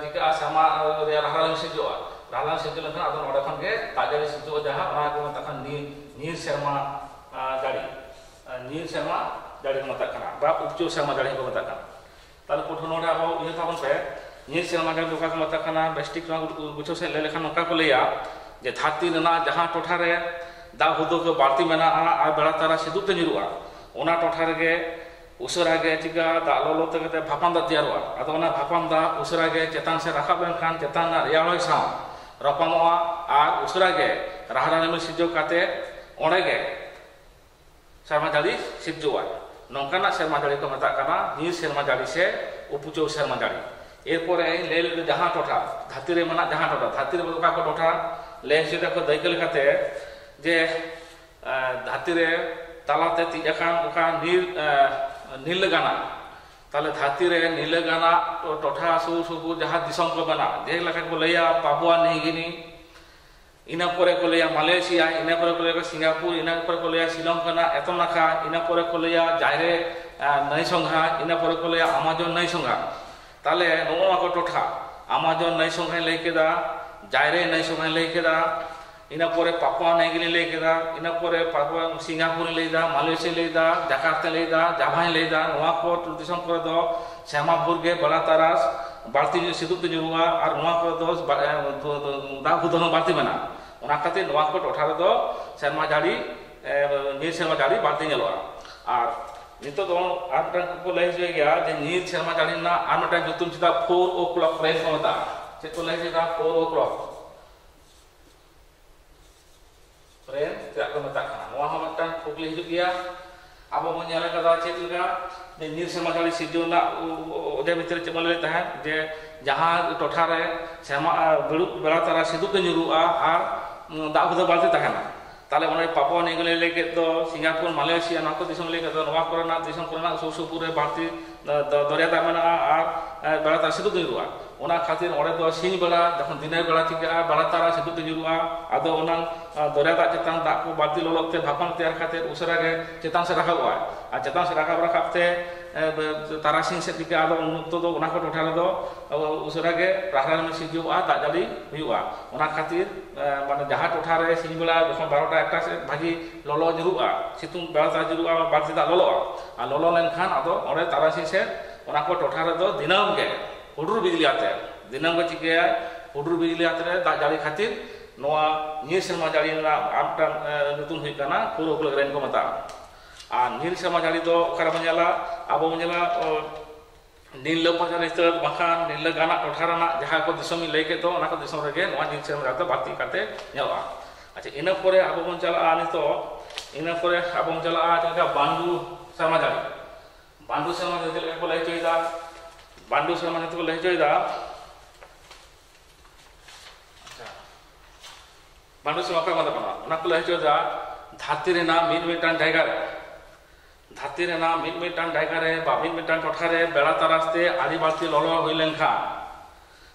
ᱪᱤᱠᱟᱹᱜᱼᱟ ᱥᱟᱢᱟ ᱨᱮᱭᱟᱜ ᱨᱟᱦᱞᱟ ᱥᱤᱨᱡᱟᱹᱜᱼᱟ ᱨᱟᱦᱞᱟ ᱥᱤᱨᱡᱟᱹ ᱞᱮᱱᱠᱷᱟᱱ ᱟᱫᱚ ᱱᱚᱸᱰᱮ ᱠᱷᱚᱱ ᱜᱮ ᱫᱟᱜ ᱡᱟᱹᱲᱤ ᱡᱟᱦᱟᱸ ᱚᱱᱟ ᱠᱚ ᱢᱮᱛᱟᱜ ᱠᱟᱱ ᱱᱤᱨ ᱥᱮᱨᱢᱟ ᱡᱟᱹᱲᱤ nyir sama dari mengatakan apa upcu sama dari mengatakan তাহলে কঠোর নোটে আবার ইয়ে তখন পে নিজ সেমাকে দোকান মতাখানা বেস্টিক বুঝো সে লেখান নকা কো লিয়া যে ধাতি রেনা যাহা টোঠা রে, দা হুদো কে বাড়তি মেনা আর বেড়া তারা সে দুতে নিরুয়া। ওনা টোঠা রে উসরা গে চিকা দা ললো তে কে ভাপান দা তিয়ারুয়া আদো ওনা ভাপান দা উসরা গে চেতান সে রাখা বেন খান চেতান না রিয়া হই সাও রকমওয়া আর উসরা গে রাহারা নেমে সিজো কাতে ওড়ে গে শর্মা জালি Sijua nongkana serma jari ko meta kana ni serma jari se upucho serma jari এরপরে লেল যাহা টঠা ধাতিরে মানা যাহা টঠা ধাতিরে বলকা কো টঠা লে সেটা কো দাইকেল কাতে যে ধাতিরে তালাতে তি এখান ওকা নীল নীল গানা তাহলে ধাতিরে নীল গানা টঠা সু সুবু যাহা দিশম কো বানা যে লেখা কো লইয়া পাপুয়া নিগিনি ইনাপরে কলেয়া মালয়েশিয়া ইনাপরে কলেয়া সিঙ্গাপুর ইনাপরে কলেয়া শ্রীলঙ্কা এত নাখা ইনাপরে কলেয়া জাইরে নাই সংঘা ইনা কলেয়া আমাজন নাই সংঘা তাহলে নমা টোঠা, আমাজন নাই সংঘায় লেখে দা জাইরে নাই সংঘায় লেখে দা ᱤᱱᱟᱹ ᱯᱚᱨᱮ ᱯᱟᱯᱩᱣᱟ ᱱᱟᱭᱜᱮᱞᱤᱧ ᱞᱟᱹᱭ ᱠᱮᱫᱟ ᱤᱱᱟᱹ ᱯᱚᱨᱮ ᱯᱟᱯᱩᱣᱟ ᱥᱤᱝᱜᱟᱯᱩᱨᱤᱧ ᱞᱟᱹᱭᱫᱟ ᱢᱟᱞয়েᱥᱤᱭᱟᱧ ᱞᱟᱹᱭᱫᱟ ᱡᱟᱠᱟᱨᱛᱟᱧ ᱞᱟᱹᱭᱫᱟ ᱡᱟᱵᱷᱟᱧ ᱞᱟᱹᱭᱫᱟ ᱱᱚᱣᱟ ᱠᱚ ᱫᱤᱥᱚᱢ ᱠᱚᱨᱮ ᱫᱚ ᱥᱮᱢᱟᱯᱩᱨ ᱜᱮ ᱵᱟᱲᱟ ᱛᱟᱨᱟᱥ ᱵᱟᱹᱲᱛᱤ ᱥᱤᱫᱩᱯ ᱛᱮ ᱧᱩᱨᱩᱜᱼᱟ ᱟᱨ ᱱᱚᱣᱟ ᱠᱚᱨᱮ ᱫᱚ ᱫᱟᱜ ᱠᱚᱫᱚ ᱵᱟᱹᱲᱛᱤ ᱢᱮᱱᱟᱜᱼᱟ ᱚᱱᱟ ᱠᱷᱟᱹᱛᱤᱨ ᱱᱚᱣᱟ ᱠᱚ ᱴᱚᱴᱷᱟ ᱨᱮᱫᱚ ᱥᱮᱨᱢᱟ ᱡᱟᱹᱲᱤ ᱧᱤᱨ ᱥᱮᱨᱢᱟ ᱡᱟᱹᱲᱤ ᱵᱟᱹᱲᱛᱤ ᱧᱮᱞᱚᱜᱼᱟ ᱟᱨ ᱱᱤᱛᱚᱜ ᱫᱚ ᱟᱨ ᱢᱤᱫᱴᱟᱝ ᱠᱚ ᱞᱟᱹᱭ ᱦᱚᱪᱚᱭ ᱜᱮᱭᱟ ᱡᱮ ᱧᱤᱨ ᱥᱮᱨᱢᱟ ᱡᱟᱹᱲᱤ ᱨᱮᱱᱟᱜ ᱟᱨ ᱢᱤᱫᱴᱟᱝ ᱧᱩᱛᱩᱢ ᱪᱮᱫᱟᱜ ᱯᱷᱳᱨ ᱳ ᱠᱞᱚᱠ ᱨᱮᱱ ᱠᱚ ᱢᱮᱛᱟᱜᱼᱟ ᱪᱮᱫ ᱠᱚ ᱞᱟᱹᱭ ᱦᱚᱪᱚᱭᱮᱫᱟ four o'clock friend tidak kau letak kanan Muhammad tan pukul hidup dia apa mau nyala kata cek juga ᱧᱤᱨ ᱥᱮᱢᱟ ᱠᱟᱞᱤ ᱥᱤᱡᱚᱱᱟ ᱚᱫᱮ ᱵᱷᱤᱛᱨᱮ ᱪᱮᱢᱟᱞ ᱨᱮ ᱛᱟᱦᱮᱸ ᱡᱮ ᱡᱟᱦᱟᱸ ᱴᱚᱴᱷᱟ ᱨᱮ ᱥᱮᱢᱟ ᱵᱤᱲᱩᱵ ᱵᱮᱲᱟ ᱛᱟᱨᱟ ᱥᱤᱫᱩ ᱠᱚ ᱧᱩᱨᱩᱜᱼᱟ ᱟᱨ ᱫᱟᱜ ᱠᱚᱫᱚ ᱵᱟᱝᱛᱮ ᱛᱟᱦᱮᱱᱟ ᱛᱟᱦᱞᱮ ᱚᱱᱟ ᱯᱟᱯᱚ ᱱᱮᱜᱞᱮ ᱞᱟᱹᱭ ᱠᱮᱫ ᱫᱚ ᱥᱤᱝᱜᱟᱯᱩᱨ ᱢᱟᱞয়েᱥᱤᱭᱟ ᱱᱚᱣᱟ ᱠᱚ ᱫᱤᱥᱚᱢ ᱞᱟᱹᱭ ᱠᱮᱫ ᱫᱚ ᱱᱚᱣᱟ ᱠᱚᱨᱮᱱᱟᱜ ᱫᱤᱥᱚᱢ ᱠᱚᱨᱮᱱᱟᱜ ᱥᱩᱨ ᱥᱩᱯᱩᱨ ᱨᱮ ᱵᱟᱹᱲᱛᱤ ᱫᱚᱨᱭᱟ ᱫᱟᱜ ᱢᱮᱱᱟᱜᱼᱟ ᱟᱨ ᱵᱮᱲᱟ ᱛᱟᱨᱟ ᱥᱤᱫᱩ ᱠᱚ ᱧᱩᱨᱩᱜᱼᱟ ona khatir ore do sing bala jakhon dinai bala tik a bala tara se dut jiru a ado ona dorya ta chetang da ko bati lolok te bhapan tyar khatir usara ge chetang se rakha a chetang serakah rakha rakha tarasin tara sing se dikhe ado unutto do ona kot uthala do usara ge prahar a da jali hoy a ona khatir mane jaha uthare sing bala jakhon 12 ta ekta se bhagi lolo jiru a situng bala ta a bati da lolo a lolo len khan ado ore tarasin sing se ona kot uthara do dinam ᱦᱩᱰᱩᱨ ᱵᱤᱡᱽᱞᱤ ᱟᱛᱮ ᱫᱤᱱᱟᱹᱢ ᱜᱮ ᱪᱤᱠᱟᱹᱭᱟ ᱦᱩᱰᱩᱨ ᱵᱤᱡᱽᱞᱤ ᱟᱛᱮ ᱫᱟᱜ ᱡᱟᱹᱲᱤ ᱠᱷᱟᱹᱛᱤᱨ ᱱᱚᱣᱟ ᱧᱤᱨ ᱥᱮᱨᱢᱟ ᱡᱟᱹᱲᱤ ᱨᱮᱱᱟᱜ ᱟᱨᱴᱟᱝ ᱧᱩᱛᱩᱢ ᱦᱩᱭᱩᱜ ᱠᱟᱱᱟ ᱯᱩᱨᱟᱹ ᱩᱯᱞᱟᱹᱜ ᱨᱮᱱ ᱠᱚ ᱢᱮᱛᱟᱜᱼᱟ ᱟᱨ ᱧᱤᱨ ᱥᱮᱨᱢᱟ ᱡᱟᱹᱲᱤ ᱫᱚ ᱚᱠᱟᱨᱮᱵᱚᱱ ᱧᱮᱞᱟ ᱟᱵᱚ ᱵᱚᱱ ᱧᱮᱞᱟ ᱱᱤᱨᱞᱟᱹ ᱯᱟᱸᱪᱟ ᱱᱤᱥᱛᱟᱹᱨ ᱵᱟᱝᱠᱷᱟᱱ ᱱᱤᱨᱞᱟᱹ ᱜᱟᱱᱟᱜ ᱴᱚᱴᱷᱟ ᱨᱮᱱᱟᱜ ᱡᱟᱦᱟᱸ ᱠᱚ ᱫᱤᱥᱚᱢᱤᱧ ᱞᱟᱹᱭ ᱠᱮᱫ ᱫᱚ ᱚᱱᱟ ᱠᱚ ᱫᱤᱥᱚᱢ ᱨᱮᱜᱮ ᱱᱚᱣᱟ ᱧᱤᱨ ᱥᱮᱨᱢᱟ ᱡᱟᱹᱲᱤ ᱫᱚ ᱵᱟᱹᱲᱛᱤ ᱠᱟᱛᱮ ᱧᱮᱞᱚᱜᱼᱟ আচ্ছা ইনা পরে আবহন চালা আনি তো ইনা পরে আবহন চালা আ বান্ডু সামাজারি বান্ডু সামাজারি বলে চইদা পাণ্ডু সালমান সাথে বলল হেজয় দা পাণ্ডু সালমান অকা কথা বলা ᱚᱱᱟ ᱠᱚ ᱞᱟᱹᱭ ᱦᱚᱪᱚᱭᱮᱫᱟ ᱫᱷᱟᱹᱨᱛᱤ ᱨᱮᱱᱟᱜ ᱢᱤᱫ ᱢᱤᱫᱴᱟᱝ ᱡᱟᱭᱜᱟ ᱨᱮ ᱫᱷᱟᱹᱨᱛᱤ ᱨᱮᱱᱟᱜ ᱢᱤᱫ ᱢᱤᱫᱴᱟᱝ ᱡᱟᱭᱜᱟ ᱨᱮ ᱵᱟ ᱢᱤᱫ ᱢᱤᱫᱴᱟᱝ ᱴᱚᱴᱷᱟ ᱨᱮ ᱵᱮᱲᱟ ᱛᱟᱨᱟᱥ ᱛᱮ ᱟᱹᱰᱤ ᱵᱟᱹᱲᱛᱤ ᱞᱚᱞᱚ ᱦᱩᱭ ᱞᱮᱱᱠᱷᱟᱱ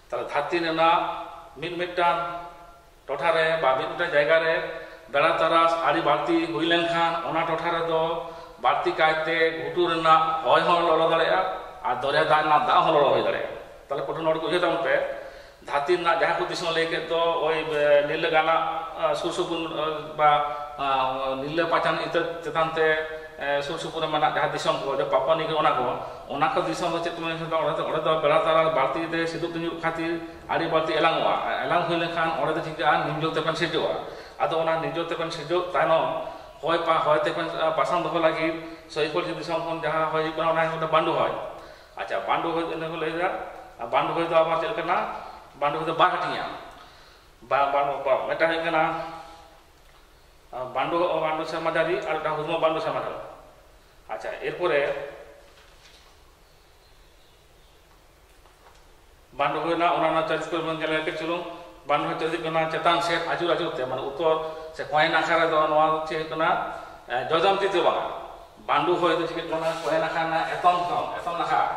ᱛᱟᱦᱞᱮ ᱫᱷᱟᱹᱨᱛᱤ ᱨᱮᱱᱟᱜ ᱢᱤᱫ ᱢᱤᱫᱴᱟᱝ ᱴᱚᱴᱷᱟ ᱨᱮ ᱵᱟ ᱢᱤᱫ ᱢᱤᱫᱴᱟᱝ ᱡᱟᱭᱜᱟ ᱨᱮ বেড়া তারাস আড়ি বাড়তি হুই লেনখান ᱚᱱᱟ ᱴᱚᱴᱷᱟ ᱨᱮᱫᱚ ᱵᱟᱲᱛᱤ ᱠᱟᱭᱛᱮ ᱜᱷᱩᱴᱩ ᱨᱮᱱᱟᱜ ᱦᱚᱭ ᱦᱚᱸ ᱞᱚᱞᱚ ᱫᱟᱲᱮᱭᱟᱜᱼᱟ ᱫᱚᱨᱭᱟ ᱫᱟᱜ ᱨᱮᱱᱟᱜ ᱫᱟᱜ ᱦᱚᱸ ᱞᱚᱞᱚ ᱦᱩᱭ ᱫᱟᱲᱮᱭᱟᱜᱼᱟ ᱛᱟᱦᱞᱮ ᱠᱚᱴᱷᱤᱱ ᱦᱚᱲ ᱠᱚ ᱩᱭᱦᱟᱹᱨ ᱛᱟᱵᱚᱱ ᱯᱮ ᱫᱷᱟᱹᱨᱛᱤ ᱨᱮᱱᱟᱜ ᱡᱟᱦᱟᱸ ᱠᱚ ᱫᱤᱥᱚᱢ ᱞᱟᱹᱭ ᱠᱮᱫ ᱫᱚ ᱳᱭ ᱱᱤᱨᱞᱟᱹ ᱜᱟᱱᱟᱜ ᱥᱩᱨ ᱥᱩᱯᱩᱨ ᱵᱟ ᱱᱤᱨᱞᱟᱹ ᱯᱟᱪᱟᱱ ᱤᱛᱟᱹ ᱪᱮᱛᱟᱱ ᱛᱮ ᱥᱩᱨ ᱥᱩᱯᱩᱨ ᱨᱮ ᱢᱮᱱᱟᱜ ᱡᱟᱦᱟᱸ ᱫᱤᱥᱚᱢ ᱠᱚ ᱯᱟᱯᱟ ᱱᱤᱜᱮ ᱚᱱᱟ ᱠᱚ ᱚᱱᱟ ᱠᱚ ᱫᱤᱥᱚᱢ ᱫᱚ ᱪᱮᱫ ᱠᱚ ᱢᱮᱱ ᱚᱸᱰᱮ ᱫᱚ ᱵᱮᱲᱟ ᱛᱟᱨᱟ ᱵᱟᱹᱲᱛᱤ ᱛᱮ ᱥᱤᱫᱩᱵ ᱧᱩᱨ ᱠᱷᱟᱹᱛᱤᱨ ᱟᱹᱰᱤ ᱵᱟᱹᱲᱛᱤ ᱮᱞᱟᱝᱚᱜᱼᱟ ᱮᱞᱟᱝ ᱦᱩᱭ ᱞᱮᱱᱠᱷᱟᱱ ᱚᱸᱰᱮ ᱫᱚ ᱪᱤᱠᱟᱹᱜᱼᱟ ᱱᱤᱢᱡᱚᱞ ᱛᱮᱵᱮᱱ ᱥᱮᱡᱚᱜᱼᱟ ᱟᱫᱚ ᱚᱱᱟ ᱱᱤᱡᱚᱞ ᱛᱮᱵᱮᱱ ᱥᱮᱡᱚᱜ ᱛᱟᱭᱱᱚᱢ ᱦᱚᱭ ᱯᱟ ᱦᱚᱭ ᱛᱮᱵᱮᱱ ᱯᱟᱥᱟᱱ ᱫᱚᱦᱚ ᱞᱟᱹᱜᱤᱫ ᱥᱚᱭᱠᱚᱞ ᱫᱤᱥᱚᱢ ᱠᱷᱚᱱ ᱡᱟᱦᱟᱸ ᱦᱚᱭ ᱦᱩᱭᱩᱜ ᱠᱟᱱᱟ ᱚᱱᱟ ᱵᱟᱸᱰᱩ ᱦᱚᱭ আচ্ছা বান্ডু হয়ে ᱤᱱᱟᱹ ᱠᱚ বান্ডু হয়ে ᱦᱚᱭ ᱫᱚ ᱟᱢᱟᱜ না? বান্ডু হয়ে ᱦᱚᱭ ᱫᱚ ᱵᱟᱨ ᱦᱟᱹᱴᱤᱧᱟ ᱵᱟ ᱵᱟᱱᱰᱩ ᱢᱤᱫᱴᱟᱝ ᱦᱩᱭᱩᱜ বান্ডু বান্ডু শর্মা আর ওটা হুজমা বান্ডু শর্মা দাবি আচ্ছা এরপরে বান্ডু হয়ে না, ওনার চরিত্র জেলাকে চলুন। বান্ডু হয়ে চরিত্র চেতান সে আজুর আজুরতে মানে উত্তর সে কয়েন আখারে আকারে নেওয়া হচ্ছে না জজমতিতে বাগান বান্ডু হয়ে তো চিকিৎসা কয়েন আকার না এতম কম এতম আকার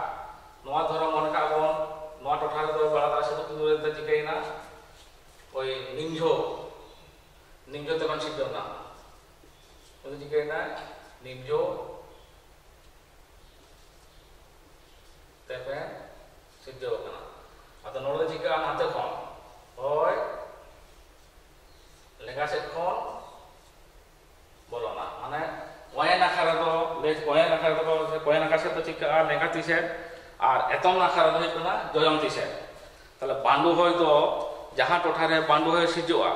ᱱᱚᱣᱟ ᱫᱷᱚᱨᱚᱢ ᱚᱱᱠᱟ ᱵᱚᱱ ᱱᱚᱣᱟ ᱴᱚᱴᱷᱟ ᱨᱮᱫᱚ ᱵᱟᱲᱟ ᱫᱟᱲᱟ ᱥᱤᱫᱩ ᱠᱤᱱᱫᱩ ᱨᱮᱫᱚ ᱪᱤᱠᱟᱹᱭᱮᱱᱟ ওই নিঞ্ঝো নিঞ্ঝো তখন সিদ্ধ না। কিন্তু চিকেন নিঞ্ঝো তেপে সিদ্ধ কানা আতো নড়ে চিকা হাতে খন হয় লেগা সেট খন বলো না। মানে ওয়ে নাখারে তো ওয়ে নাখারে তো ওয়ে নাখা সেট তো চিকা লেগা তি সেট ᱟᱨ ᱮᱛᱚᱢ ᱱᱟ ᱠᱷᱟᱨᱟ ᱫᱚ ᱦᱩᱭᱩᱜ ᱠᱟᱱᱟ ᱡᱚᱡᱚᱢ ᱛᱤᱥᱮᱫ ᱛᱟᱦᱞᱮ ᱵᱟᱸᱰᱩ ᱦᱚᱭ ᱫᱚ ᱡᱟᱦᱟᱸ ᱴᱚᱴᱷᱟᱨᱮ ᱵᱟᱸᱰᱩ ᱦᱚᱭ ᱥᱤᱡᱚᱜᱼᱟ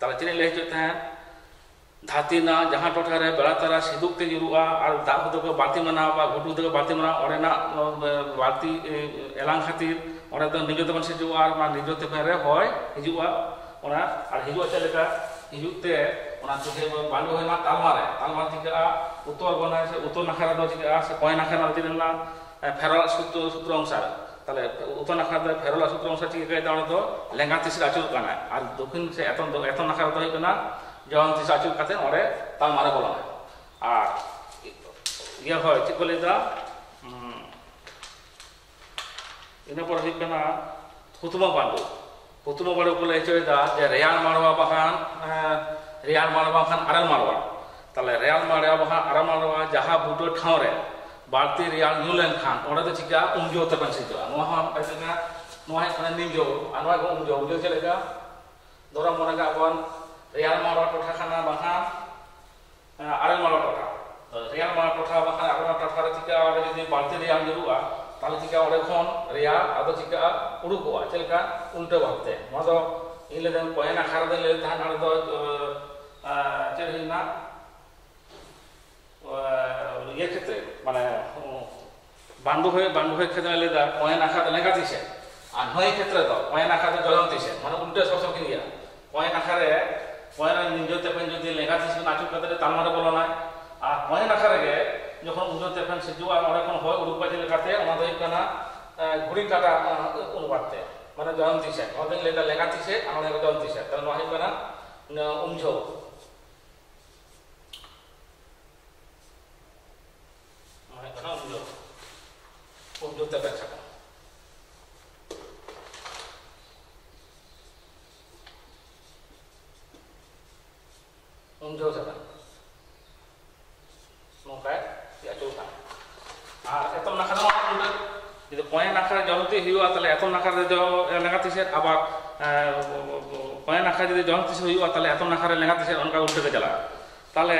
ᱛᱟᱦᱞᱮ ᱪᱮᱫ ᱤᱧ ᱞᱟᱹᱭ ᱦᱚᱪᱚᱭᱮᱫ ᱛᱟᱦᱮᱸᱫ ᱫᱷᱟᱹᱛᱤᱱᱟ ᱡᱟᱦᱟᱸ ᱴᱚᱴᱷᱟᱨᱮ ᱵᱮᱲᱟ ᱛᱟᱨᱟ ᱥᱤᱸᱫᱩᱠ ᱛᱮ ᱧᱩᱨᱩᱜᱼᱟ ᱟᱨ ᱫᱟᱜ ᱦᱚᱸ ᱫᱚᱠᱚ ᱵᱟᱹᱞᱛᱤ ᱢᱟᱱᱟᱣ ᱵᱟ ᱜᱷᱩᱴᱩ ᱛᱮᱠᱚ ᱵᱟᱹᱞᱛᱤ ᱢᱟᱱᱟᱣ ᱚᱸᱰᱮᱱᱟᱜ ᱵᱟᱹᱞᱛᱤ ᱮᱞᱟᱝ ᱠᱷᱟᱹᱛᱤᱨ ᱚᱸᱰᱮ ᱫᱚ ᱱᱤᱡᱚ ᱛᱮᱵᱚᱱ ᱥᱤᱡᱚᱜᱼᱟ ᱟᱨ ᱚᱱᱟ ᱱᱤᱡᱚ ᱛᱮ ᱨᱮ ᱦᱚᱭ ᱦᱤᱡᱩᱜᱼᱟ ᱚᱱᱟ ᱟᱨ ᱦᱤᱡᱩᱜᱼᱟ ᱪᱮᱫ ᱞᱮᱠᱟ ᱦᱤᱡᱩᱜ ᱛᱮ ᱚᱱᱟ ᱪᱤᱠᱟᱹ ᱵᱟᱞᱩ ᱦᱩᱭᱱᱟ ᱛᱟᱞᱢᱟᱨᱮ ᱛᱟᱞᱢᱟ ᱪᱤᱠᱟᱹᱜᱼᱟ ᱩᱛᱛᱚᱨ ᱵᱚᱱᱟᱭ ᱥᱮ ᱩᱛᱛᱚᱨ ᱱᱟᱠᱷᱟ ᱨᱮᱫᱚ ᱪᱤᱠᱟᱹᱜᱼᱟ ᱥᱮ ᱠᱚᱭ ᱱᱟᱠᱷᱟ ᱨᱮᱫᱚ ᱪᱤᱠᱟᱹᱜᱼᱟ ᱯᱷᱮᱨᱚᱞ ᱥᱩᱛᱨᱚ ᱥᱩᱛᱨᱚ ᱚᱝᱥᱟᱨ তাহলে উত্তর নাখা ᱫᱚ ᱯᱷᱮᱨᱚᱞ ᱥᱩᱛᱨᱚ ᱚᱝᱥᱟᱨ ᱪᱤᱠᱟᱹ ᱠᱟᱭ ᱚᱸᱰᱮ ᱫᱚ ᱞᱮᱸᱜᱟ ᱛᱤᱥ ᱟᱹᱪᱩᱨᱚᱜ ᱠᱟᱱᱟ ᱟᱨ ᱫᱚᱠᱷᱤᱱ ᱥᱮ ᱮᱛᱚᱱ ᱫᱚ ᱮᱛᱚᱱ ᱱᱟᱠᱷᱟ ᱨᱮᱫᱚ ᱦᱩᱭᱩᱜ ᱠᱟᱱᱟ ᱡᱚᱱ ᱛᱤᱥ ᱟᱹᱪᱩᱨ ᱠᱟᱛᱮ ᱚᱸᱰᱮ ᱛᱟᱞᱢᱟ ᱨᱮ ᱵᱚᱞᱚᱱᱟ ᱟᱨ ইয়ে হয় ঠিক বলে দা ᱤᱱᱟᱹ ᱯᱚᱨ ᱦᱩᱭᱩᱜ ᱠᱟᱱᱟ ᱦᱩᱛᱢᱟ ᱵᱟᱸᱰᱩ ᱦᱩᱛᱢᱟ ᱵᱟᱸᱰᱩ ᱠᱚ ᱞᱟᱹᱭ ᱦᱚᱪᱚᱭᱮᱫᱟ ᱡᱮ ᱨᱮᱭᱟᱲ ᱢᱟᱲᱣᱟ ᱵᱟᱠᱷᱟᱱ ᱨᱮᱭᱟᱲ ᱢᱟᱲᱣᱟ ᱵᱟᱠᱷᱟᱱ ᱟᱨᱮᱞ ᱢᱟᱲᱣᱟ ᱛᱟᱦᱞᱮ ᱨᱮᱭᱟᱲ ᱢᱟᱲᱣᱟ ᱵᱟᱠᱷᱟᱱ ᱟᱨᱮᱞ ᱢᱟᱲᱣᱟ ᱡᱟᱦᱟᱸ ᱵᱩᱴᱟᱹ ᱴᱷᱟᱶ ᱨᱮ भारतीय रियाल न्यूलैंड खान और तो चिका उंजो तबन से जो नोहा हम पैसे ना नोहा खान निंजो रियाल मारा टोठा खाना बहा आरे मारा रियाल मारा टोठा बहा आरे मारा चिका और यदि भारतीय रियाल जरूआ चिका रियाल आदो चिका उड़ुकोआ चलका उल्टे भागते मोदो इलेदन कोयना खारदे মানে বান্ডু হয়ে বান্ডু হয়ে ক্ষেত্রে লে দা পয়না খাতে লেখা দিছে আর নয় ক্ষেত্রে তো পয়না খাতে জলন্তিছে মানে উল্টো সব সব কিনিয়া পয়না খারে পয়ের নিজ তেপেন যদি লেঙ্গা তিস আচুর কাতে তালমারে বলনায় আর পয়ে নাখা রেগে যখন উজো তেপেন সিজুয়া অনেক হয় উড়ুপা লেখাতে দো কানা ঘুড়ি কাটা অনুপাতে মানে জয়ন্তী সেট অনেক লেখা সেট আমাদের জয়ন্তী সেট তাহলে নয় কানা উমঝো মানে umjau sana nongkai ya coba ah etom nakar mau udah jadi poin nakar jauh tuh hiu atau etom nakar jauh lengat sih apa poin nakar jadi jauh tuh hiu atau etom nakar lengat sih onka udah ke jalan তাহলে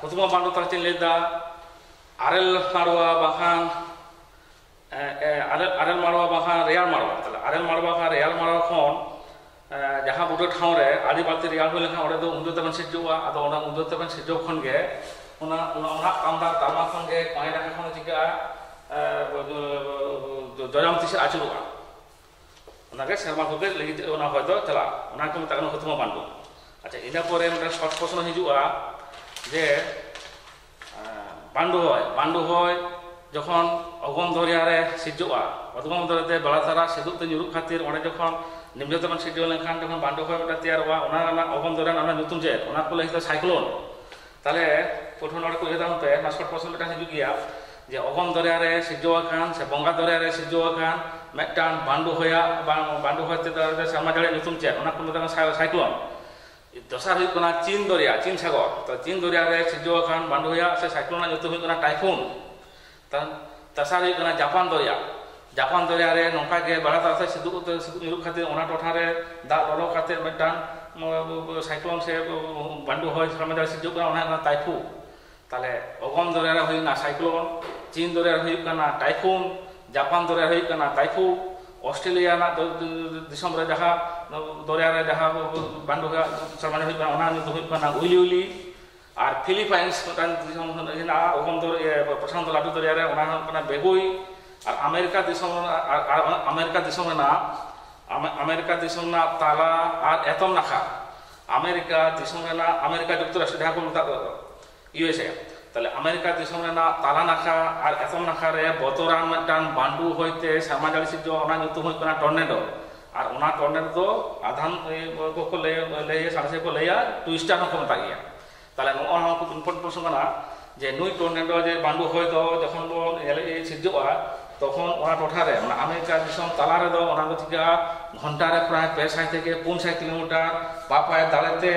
প্রথম বান্ডু তার চিনলে দা আরেল মারোয়া বাখান আরেল আরেল Marwah বাখান Real Marwah তাহলে আরেল মারোয়া বাখান রেয়াল মারোয়া খন ᱡᱟᱦᱟᱸ ᱵᱩᱰᱟᱹ ᱴᱷᱟᱶ ᱨᱮ ᱟᱹᱰᱤ ᱵᱟᱹᱲᱛᱤ ᱨᱮᱭᱟᱲ ᱦᱩᱭ ᱞᱮᱱᱠᱷᱟᱱ ᱚᱸᱰᱮ ᱫᱚ ᱩᱱᱫᱚ ᱛᱮᱵᱚᱱ ᱥᱤᱨᱡᱟᱹᱣᱟ ᱟᱫᱚ ᱚᱱᱟ ᱩᱱᱫᱚ ᱛᱮᱵᱚᱱ ᱥᱤᱨᱡᱟᱹᱣ ᱠᱷᱚᱱ ᱜᱮ ᱚᱱᱟ ᱚᱱᱟ ᱚᱱᱟ ᱛᱟᱢᱫᱟ ᱛᱟᱞᱢᱟ ᱠᱷᱚᱱ ᱜᱮ ᱯᱟᱸᱭ ᱰᱟᱠᱟ ᱠᱷᱚᱱ ᱪᱤᱠᱟᱹᱜᱼᱟ ᱡᱚᱡᱟᱢ ᱛᱤᱥᱮ ᱟᱹᱪᱩᱨᱚᱜᱼᱟ ᱚᱱᱟᱜᱮ ᱥᱮᱨᱢᱟ ᱠᱚᱜᱮ ᱞᱟᱹᱜᱤᱫ ᱚᱱᱟ ᱦᱚᱭ ᱫᱚ ᱪᱟᱞᱟᱜᱼᱟ ᱚᱱᱟ ᱠᱚ ᱢᱮᱛᱟᱜ ᱠᱟᱱᱟ ᱦᱩᱛᱢᱟ ᱵᱟᱱᱰᱩ ᱟᱪᱪᱷᱟ ᱤᱱᱟᱹ ᱯᱚᱨᱮ ᱢᱤᱫᱴᱟᱝ ᱥᱚᱨᱴ ᱯᱨᱚᱥᱱᱚ ᱦᱤᱡᱩᱜᱼᱟ ᱡᱮ ᱵᱟᱸᱰᱚᱭ ᱵᱟᱸᱰᱚᱭ ᱡᱚᱠᱷᱚᱱ ᱚᱜᱚᱢ ᱫᱚᱨᱭᱟ ᱨᱮ ᱥᱤᱡᱚᱜᱼᱟ ᱚᱫᱜᱚᱢ ᱫᱚᱨᱭᱟ ᱛᱮ ᱵᱟᱞᱟ ᱛᱟᱨᱟ ᱥᱤᱫᱩᱜ ᱛᱮ ᱧᱩᱨᱩᱜ ᱠᱷᱟᱹᱛᱤᱨ ᱚᱸᱰᱮ ᱡᱚᱠᱷᱚᱱ ᱱᱤᱢᱱᱚ ᱛᱚᱢ ᱥᱤᱰᱤᱭᱩᱞ ᱞᱮᱱᱠᱷᱟᱱ ᱡᱚᱠᱷᱚᱱ ᱵᱟᱸᱰᱚᱭ ᱢᱤᱫᱴᱟᱝ ᱛᱮᱭᱟᱨᱚᱜᱼᱟ ᱚᱱᱟ ᱨᱮᱱᱟᱜ ᱚᱜᱚᱢ ᱫᱚᱨᱭᱟ ᱨᱮᱱᱟᱜ ᱧᱩᱛᱩᱢ ᱪᱮᱫ ᱚᱱᱟ ᱠᱚ ᱞᱟᱹᱭ ᱫᱚ ᱥᱟᱭᱠᱞᱳᱱ ᱛᱟᱦᱞᱮ ᱯᱨᱚᱛᱷᱚᱢ ᱚᱸᱰᱮ ᱠᱚ ᱩᱭᱦᱟᱹᱨ ᱛᱮ ᱚᱱᱟ ᱥᱚᱴ ᱯᱚᱥᱚᱱ ᱢᱤᱫᱴᱟᱝ ᱦᱤᱡᱩᱜ ᱜᱮᱭᱟ ᱡᱮ ᱚᱜᱚᱢ ᱫᱚᱨᱭᱟ ᱨᱮ ᱥᱤᱨᱡᱟᱹᱣ ᱟᱠᱟᱱ ᱥᱮ ᱵᱚᱸᱜᱟ ᱫᱚᱨᱭᱟ ᱨᱮ ᱥᱤᱨᱡᱟᱹᱣ ᱟᱠᱟᱱ ᱢᱤᱫᱴᱟᱝ ᱵᱟᱸᱰᱚ ᱦᱚᱭᱟᱜ ᱵᱟᱝ ᱵᱟᱸᱰᱚ ᱦᱚᱭ ᱛᱮ ᱥᱮᱨᱢᱟ ᱡᱟᱹᱲᱤ ᱧᱩᱛᱩᱢ ᱪᱮᱫ ᱚᱱᱟ ᱠᱚ ᱢᱮᱛᱟᱜᱼᱟ ᱥᱟᱭᱠᱞᱳᱱ ᱫᱚᱥᱟᱨ ᱦᱩᱭᱩᱜ ᱠᱟᱱᱟ ᱪᱤᱱ ᱫᱚᱨᱭᱟ ᱪᱤᱱ ᱥᱟᱜᱚᱨ ᱛᱚ ᱪᱤᱱ ᱫᱚᱨᱭᱟ ᱨᱮ ᱥᱤᱨᱡᱟᱹᱣ ᱟᱠᱟᱱ ᱵᱟᱱᱰᱳᱭᱟ ᱥᱮ ᱥᱟᱭᱠᱞᱳᱱ ᱨᱮᱱᱟᱜ ᱧᱩᱛᱩᱢ ᱦᱩᱭᱩᱜ ᱠᱟᱱᱟ ᱴᱟᱭᱯᱷᱩᱱ ᱛᱟᱥᱟᱨ ᱦᱩᱭᱩᱜ ᱠᱟᱱᱟ ᱡᱟᱯᱟᱱ ᱫᱚᱨᱭᱟ ᱡᱟᱯᱟᱱ ᱫᱚᱨᱭᱟ ᱨᱮ ᱱᱚᱝᱠᱟ ᱜᱮ ᱵᱟᱲᱟ ᱛᱟᱥᱮ ᱥᱤᱫᱩ ᱠᱚᱛᱮ ᱥᱤᱫᱩ ᱧᱩᱨᱩᱜ ᱠᱷᱟᱹᱛᱤᱨ ᱚᱱᱟ ᱴᱚᱴᱷᱟ ᱨᱮ ᱫᱟᱜ ᱞᱚᱞᱚ ᱠᱟᱛᱮ ᱢᱤᱫᱴᱟᱝ সাইক্লোন সে বান্ডু হয় সামনে সিজু করা অনেক টাইফু তাহলে অগম দরিয়া হয়ে সাইক্লোন চীন দরিয়া হয়ে টাইফুন জাপান দরিয়া হয়ে টাইফু ᱚᱥᱴᱨᱮᱞᱤᱭᱟ ᱫᱤᱥᱚᱢ ᱨᱮ ᱡᱟᱦᱟᱸ ᱫᱚᱨᱭᱟ ᱨᱮ ᱡᱟᱦᱟᱸ ᱵᱟᱱᱰᱩ ᱥᱟᱢᱟᱱ ᱦᱩᱭᱩᱜ ᱠᱟᱱᱟ ᱚᱱᱟ ᱧᱩᱛᱩᱢ ᱦᱩᱭᱩᱜ ᱠᱟᱱᱟ ᱩᱭᱞᱤ ᱩᱭᱞᱤ ᱟᱨ ᱯᱷᱤᱞᱤᱯᱟᱭᱤᱱᱥ ᱢᱤᱫᱴᱟᱝ ᱫᱤᱥᱚᱢ ᱦᱮᱱᱟᱜᱼᱟ ᱚᱦᱚᱢ ᱯᱨᱚᱥᱟᱱᱛᱚ ᱞᱟᱹᱴᱩ ᱫᱚᱨᱭᱟ ᱨᱮ ᱚᱱᱟ ᱦᱩᱭᱩᱜ ᱠᱟᱱᱟ ᱵᱮᱜᱩᱭ ᱟᱨ ᱟᱢᱮᱨᱤᱠᱟ ᱫᱤᱥᱚᱢ আমেরিকা দিশম না আমেরিকা দিশম না তালা আর এতম নাখা আমেরিকা দিশম না আমেরিকা যুক্তরাষ্ট্র যাহা ইউএসএ তাহলে আমেরিকা যে সময় না তালা নাখা আর এখন নাখারে বতরান টান বান্ডু হইতে সামা জালি সিদ্ধ ওনা নিত হইতো না টর্নেডো। আর ওনা টর্নেডো দো আধান কো সাড়ে কো লেয়া টুইস্টার হকম তাগিয়া তাহলে নন হকু ইম্পর্টেন্ট প্রশ্ন কানা যে নুই টর্নেডো যে বান্ডু হইতো যখন সিদ্ধ এলে তখন ওনা টোঠারে মানে আমেরিকা দিশম তালারে দো ওনা গতিকা ঘন্টারে প্রায় পেশাই থেকে পুন পৌঁছায় কিলোমিটার পাপায় দাঁড়াতে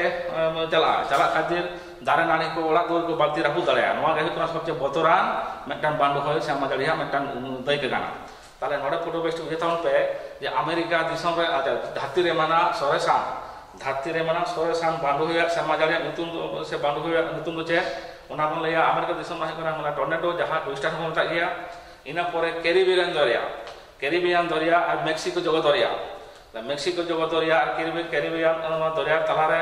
চালা চালা খাদ্যের ᱫᱟᱨᱮ ᱱᱟᱹᱲᱤ ᱠᱚ ᱚᱲᱟᱜ ᱫᱩᱣᱟᱹᱨ ᱠᱚ ᱵᱟᱹᱲᱛᱤ ᱨᱟᱹᱯᱩᱫ ᱫᱟᱲᱮᱭᱟᱜᱼᱟ ᱱᱚᱣᱟ ᱜᱮ ᱦᱩᱭᱩᱜ ᱠᱟᱱᱟ ᱥᱚᱵᱪᱮ ᱵᱚᱛᱚᱨᱟᱱ ᱢᱤᱫᱴᱟᱱ ᱵᱟᱱᱰᱩ ᱦᱚᱭ ᱥᱮ ᱟᱢᱟ ᱫᱟᱲᱮᱭᱟᱜ ᱢᱤᱫᱴᱟᱱ ᱫᱟᱹᱭᱠᱟᱹ ᱠᱟᱱᱟ ᱛᱟᱦᱞᱮ ᱱᱚᱰᱮ ᱯᱷᱳᱴᱳᱵᱮᱥᱴ ᱩᱭᱦᱟᱹᱨ ᱛᱟᱵᱚᱱ ᱯᱮ ᱡᱮ ᱟᱢᱮᱨᱤᱠᱟ ᱫᱤᱥᱚᱢ ᱨᱮ ᱫᱷᱟᱹᱨᱛᱤ ᱨᱮ ᱢᱮᱱᱟᱜ ᱥᱚᱨᱮᱥᱟᱱ ᱫᱷᱟᱹᱨᱛᱤ ᱨᱮ ᱢᱮᱱᱟᱜ ᱥᱚᱨᱮᱥᱟᱱ ᱵᱟᱱᱰᱩ ᱦᱚᱭᱟᱜ ᱥᱮ ᱟᱢᱟ ᱫᱟᱲᱮᱭᱟᱜ ᱧᱩᱛᱩᱢ ᱫᱚ ᱥᱮ ᱵᱟᱱᱰᱩ ᱦᱚᱭᱟᱜ ᱧᱩᱛᱩᱢ ᱫᱚ ᱪᱮᱫ ᱚᱱᱟ ᱵᱚᱱ ᱞᱟᱹᱭᱟ ᱟᱢᱮᱨᱤᱠᱟ ᱫᱤᱥᱚᱢ ᱨᱮ ᱦᱩᱭᱩᱜ ᱠᱟᱱᱟ ᱴᱚᱨᱱᱮᱰᱳ ᱡᱟᱦᱟᱸ ᱴᱩᱭᱤᱥᱴᱟᱨ ᱦᱚᱸᱠᱚ ᱢᱮᱛᱟᱜ ᱜᱮᱭᱟ ᱤᱱᱟᱹ ᱯᱚᱨᱮ ক্যারিবিয়ান দরিয়া ক্যারিবিয়ান দরিয়া আর মেক্সিকো জগৎ দরিয়া মেক্সিকো জগৎ দরিয়া আর ক্যারিবিয়ান দরিয়ার তালারে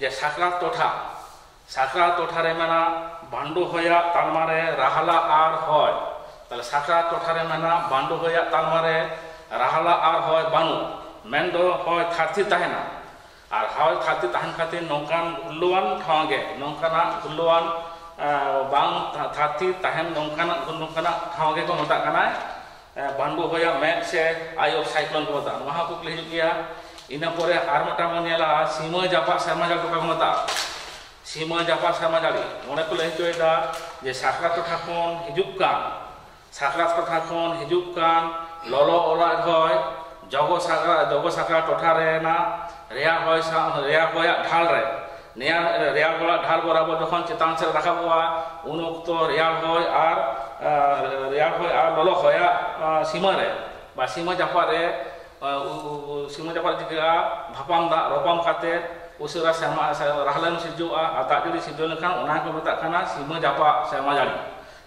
যে সাকরাত তোঠা সাকরাত তোঠারে মেনা বান্ডু হইয়া তালমারে রাহালা আর হয়। তাহলে সাকরাত তোঠারে মেনা বান্ডু হইয়া তালমারে রাহালা আর হয় বানু। মেন দো হয় থার্তি তাহেনা। আর হয় থার্তি তাহেন খাতির নৌকান হুল্লুয়ান ঠাঁগে নৌকানা হুল্লুয়ান বাং থার্তি তাহেন নৌকানা নৌকানা ঠাঁগে কো মোটা কানায় বান্ডু হইয়া মেঘ সে আয়ো সাইক্লোন কো মোটা মহাকুকলে হিজুক গিয়া ᱤᱱᱟᱹ ᱯᱚᱨᱮ ᱟᱨ ᱢᱤᱫᱴᱟᱝ ᱵᱚᱱ ᱧᱮᱞᱟ ᱥᱤᱢᱟᱹ ᱡᱟᱯᱟᱜ ᱥᱮᱨᱢᱟ ᱡᱟᱞ ᱴᱚᱴᱷᱟ ᱠᱚ ᱢᱮᱛᱟᱜᱼᱟ ᱥᱤᱢᱟᱹ ᱡᱟᱯᱟᱜ ᱥᱮᱨᱢᱟ ᱡᱟᱹᱲᱤ ᱚᱸᱰᱮ ᱠᱚ ᱞᱟᱹᱭ ᱦᱚᱪᱚᱭᱮᱫᱟ ᱡᱮ ᱥᱟᱠᱨᱟᱛ ᱴᱚᱴᱷᱟ ᱠᱷᱚᱱ ᱦᱤᱡᱩᱜ ᱠᱟᱱ ᱥᱟᱠᱨᱟᱛ ᱴᱚᱴᱷᱟ ᱠᱷᱚᱱ ᱦᱤᱡᱩᱜ ᱠᱟᱱ ᱞᱚᱞᱚ ᱚᱲᱟᱜ ᱦᱚᱭ ᱡᱚᱜᱚ ᱥᱟᱠᱨᱟᱛ ᱡᱚᱜᱚ ᱥᱟᱠᱨᱟᱛ ᱴᱚᱴᱷᱟ ᱨᱮᱱᱟᱜ ᱨᱮᱭᱟᱲ ᱦᱚᱭ ᱥᱟᱶ ᱨᱮᱭᱟᱲ হয়ᱟᱜ ᱰᱷᱟᱞ ᱨᱮ ᱱᱮᱭᱟ ᱨᱮᱭᱟᱲ ᱦᱚᱭᱟᱜ ᱰᱷᱟᱞ ᱵᱚᱨᱟᱵᱚ ᱡᱚᱠᱷᱚᱱ ᱪᱮᱛᱟᱱ ᱥᱮᱫ ᱨᱟᱠᱟᱵᱚᱜᱼᱟ ᱩᱱ ᱚᱠᱛᱚ ᱨᱮᱭᱟᱲ ᱦᱚᱭ ᱟᱨ ᱨᱮᱭᱟᱲ ᱦᱚᱭ ᱟᱨ ᱞᱚᱞᱚ হয়ᱟᱜ ᱥᱤᱢᱟᱹ ᱨᱮ ᱵᱟ ᱥᱤᱢᱟᱹ ᱡᱟᱯᱟᱜ ᱨᱮ সীমা জাপা চিকা ভাপাম দা রপাম কাতে ᱩᱥᱟᱹᱨᱟ ᱥᱮᱨᱢᱟ ᱨᱟᱦᱞᱟᱱ ᱥᱤᱨᱡᱟᱹᱜᱼᱟ ᱟᱨ ᱫᱟᱜ ᱡᱟᱹᱲᱤ ᱥᱤᱨᱡᱟᱹᱣ ᱞᱮᱱᱠᱷᱟᱱ ᱚᱱᱟ ᱠᱚ ᱢᱮᱛᱟᱜ ᱠᱟᱱᱟ ᱥᱤᱢᱟᱹ ᱡᱟᱯᱟᱜ ᱥᱮᱨᱢᱟ ᱡᱟᱹᱲᱤ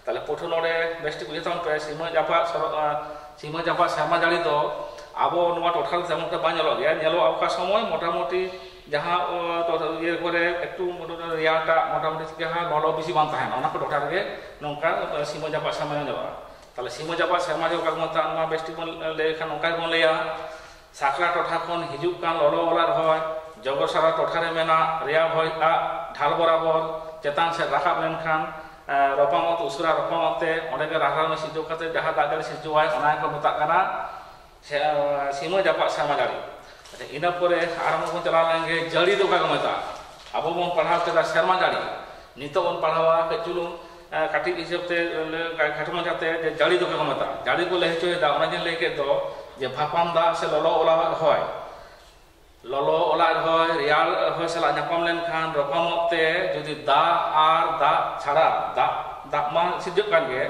তাহলে পঠো নড়ে বেশটি বুঝে তাম পে সীমা জাপা সীমা জাপা শ্যামা জাড়ি তো আবো নোয়া টোঠাল তেমন একটা বাঁ ñেলো গিয়া ñেলো অকা সময় মোটামুটি যাহা ইয়ে করে একটু রিয়াটা মোটামুটি যাহা ললো বেশি বাং তাহেন অনা কো টোঠা রেগে নঙ্কা সীমা জাপা শ্যামা ᱛᱟᱦᱞᱮ ᱥᱤᱢᱚᱡᱟᱵᱟ ᱥᱮᱨᱢᱟ ᱡᱚ ᱚᱠᱟ ᱠᱚ ᱢᱮᱛᱟᱜᱼᱟ ᱱᱚᱣᱟ ᱵᱮᱥᱴᱤ ᱵᱚᱱ ᱞᱟᱹᱭ ᱠᱷᱟᱱ ᱚᱱᱠᱟ ᱜᱮᱵᱚᱱ ᱞᱟᱹᱭᱟ ᱥᱟᱠᱲᱟ ᱴᱚᱴᱷᱟ ᱠᱷᱚᱱ ᱦᱤᱡᱩᱜ ᱠᱟᱱ ᱞᱚᱞᱚ ᱚᱞᱟ ᱨᱚᱦᱚᱭ ᱡᱚᱜᱚᱥᱟᱨᱟ ᱴᱚᱴᱷᱟᱨᱮ ᱢᱮᱱᱟᱜ ᱨᱮᱭᱟᱜ ᱦᱚᱭ ᱫᱟᱜ ᱰᱷᱟᱞ ᱵᱚᱨᱟᱵᱚᱨ ᱪᱮᱛᱟᱱ ᱥᱮᱫ ᱨᱟᱠᱟᱵ ᱞᱮᱱᱠᱷᱟᱱ ᱨᱚᱯᱟᱢᱚᱛ ᱩᱥᱨᱟ ᱨᱚᱯᱟᱢᱚᱛᱮ ᱚᱸᱰᱮ ᱜᱮ ᱨᱟᱦᱟᱨᱢᱮ ᱥᱤᱨᱡᱟᱹᱣ ᱠᱟᱛᱮ ᱡᱟᱦᱟᱸ ᱫᱟᱜ ᱡᱟᱹᱲᱤ ᱥᱤᱨᱡᱟᱹᱣᱟᱭ ᱚᱱᱟ ᱜᱮᱠᱚ ᱢᱮᱛᱟᱜ ᱠᱟᱱᱟ ᱥᱤᱢᱟᱹ ᱡᱟᱯᱟᱜ ᱥᱮᱨᱢᱟ ᱡᱟᱹᱲᱤ ᱤᱱᱟᱹ ᱯᱚᱨᱮ ᱟᱨᱦᱚᱸ ᱵᱚᱱ ᱪᱟᱞᱟᱣ ᱞᱮᱱᱜᱮ ᱡᱟᱹᱲᱤ ᱫᱚ ᱚᱠᱟ ᱠᱚ ᱢᱮᱛᱟᱜᱼᱟ ᱟᱵᱚ ᱵᱚᱱ ᱯᱟᱲᱦᱟᱣ ᱠᱮᱫᱟ ᱥᱮᱨᱢᱟ ᱡᱟᱹᱲᱤ ᱱᱤᱛᱚᱜ ᱵᱚᱱ ᱯᱟᱲᱦᱟᱣᱟ ᱠᱟᱹᱡ ᱪᱩᱞᱩᱝ ᱠᱟᱹᱴᱤᱡ ᱦᱤᱥᱟᱹᱵ ᱛᱮ ᱠᱷᱟᱴᱚ ᱢᱟᱪᱷᱟᱛᱮ ᱡᱮ ᱡᱟᱹᱲᱤ ᱫᱚ ᱚᱠᱟ ᱠᱚ ᱢᱮᱛᱟᱜᱼᱟ ᱡᱟᱹᱲᱤ ᱠᱚ ᱞᱟᱹᱭ ᱦᱚᱪᱚᱭᱮᱫᱟ ᱚᱱᱟ ᱡᱮ ᱞᱟᱹᱭ ᱠᱮᱫ ᱫᱚ ᱡᱮ ᱵᱷᱟᱯᱟᱱ ᱫᱟᱜ ᱥᱮ ᱞᱚᱞᱚ ᱚᱞᱟᱣᱟᱜ ᱦᱚᱭ ᱞᱚᱞᱚ ᱚᱞᱟᱜ ᱦᱚᱭ ᱨᱮᱭᱟᱲ ᱦᱚᱭ ᱥᱟᱞᱟᱜ ᱧᱟᱯᱟᱢ ᱞᱮᱱᱠᱷᱟᱱ ᱨᱚᱯᱟᱢᱚᱜ ᱛᱮ ᱡᱩᱫᱤ ᱫᱟᱜ ᱟᱨ ᱫᱟᱜ ᱪᱷᱟᱲᱟ ᱫᱟᱜ ᱫᱟᱜ ᱢᱟ ᱥᱤᱨᱡᱟᱹᱜ ᱠᱟᱱ ᱜᱮ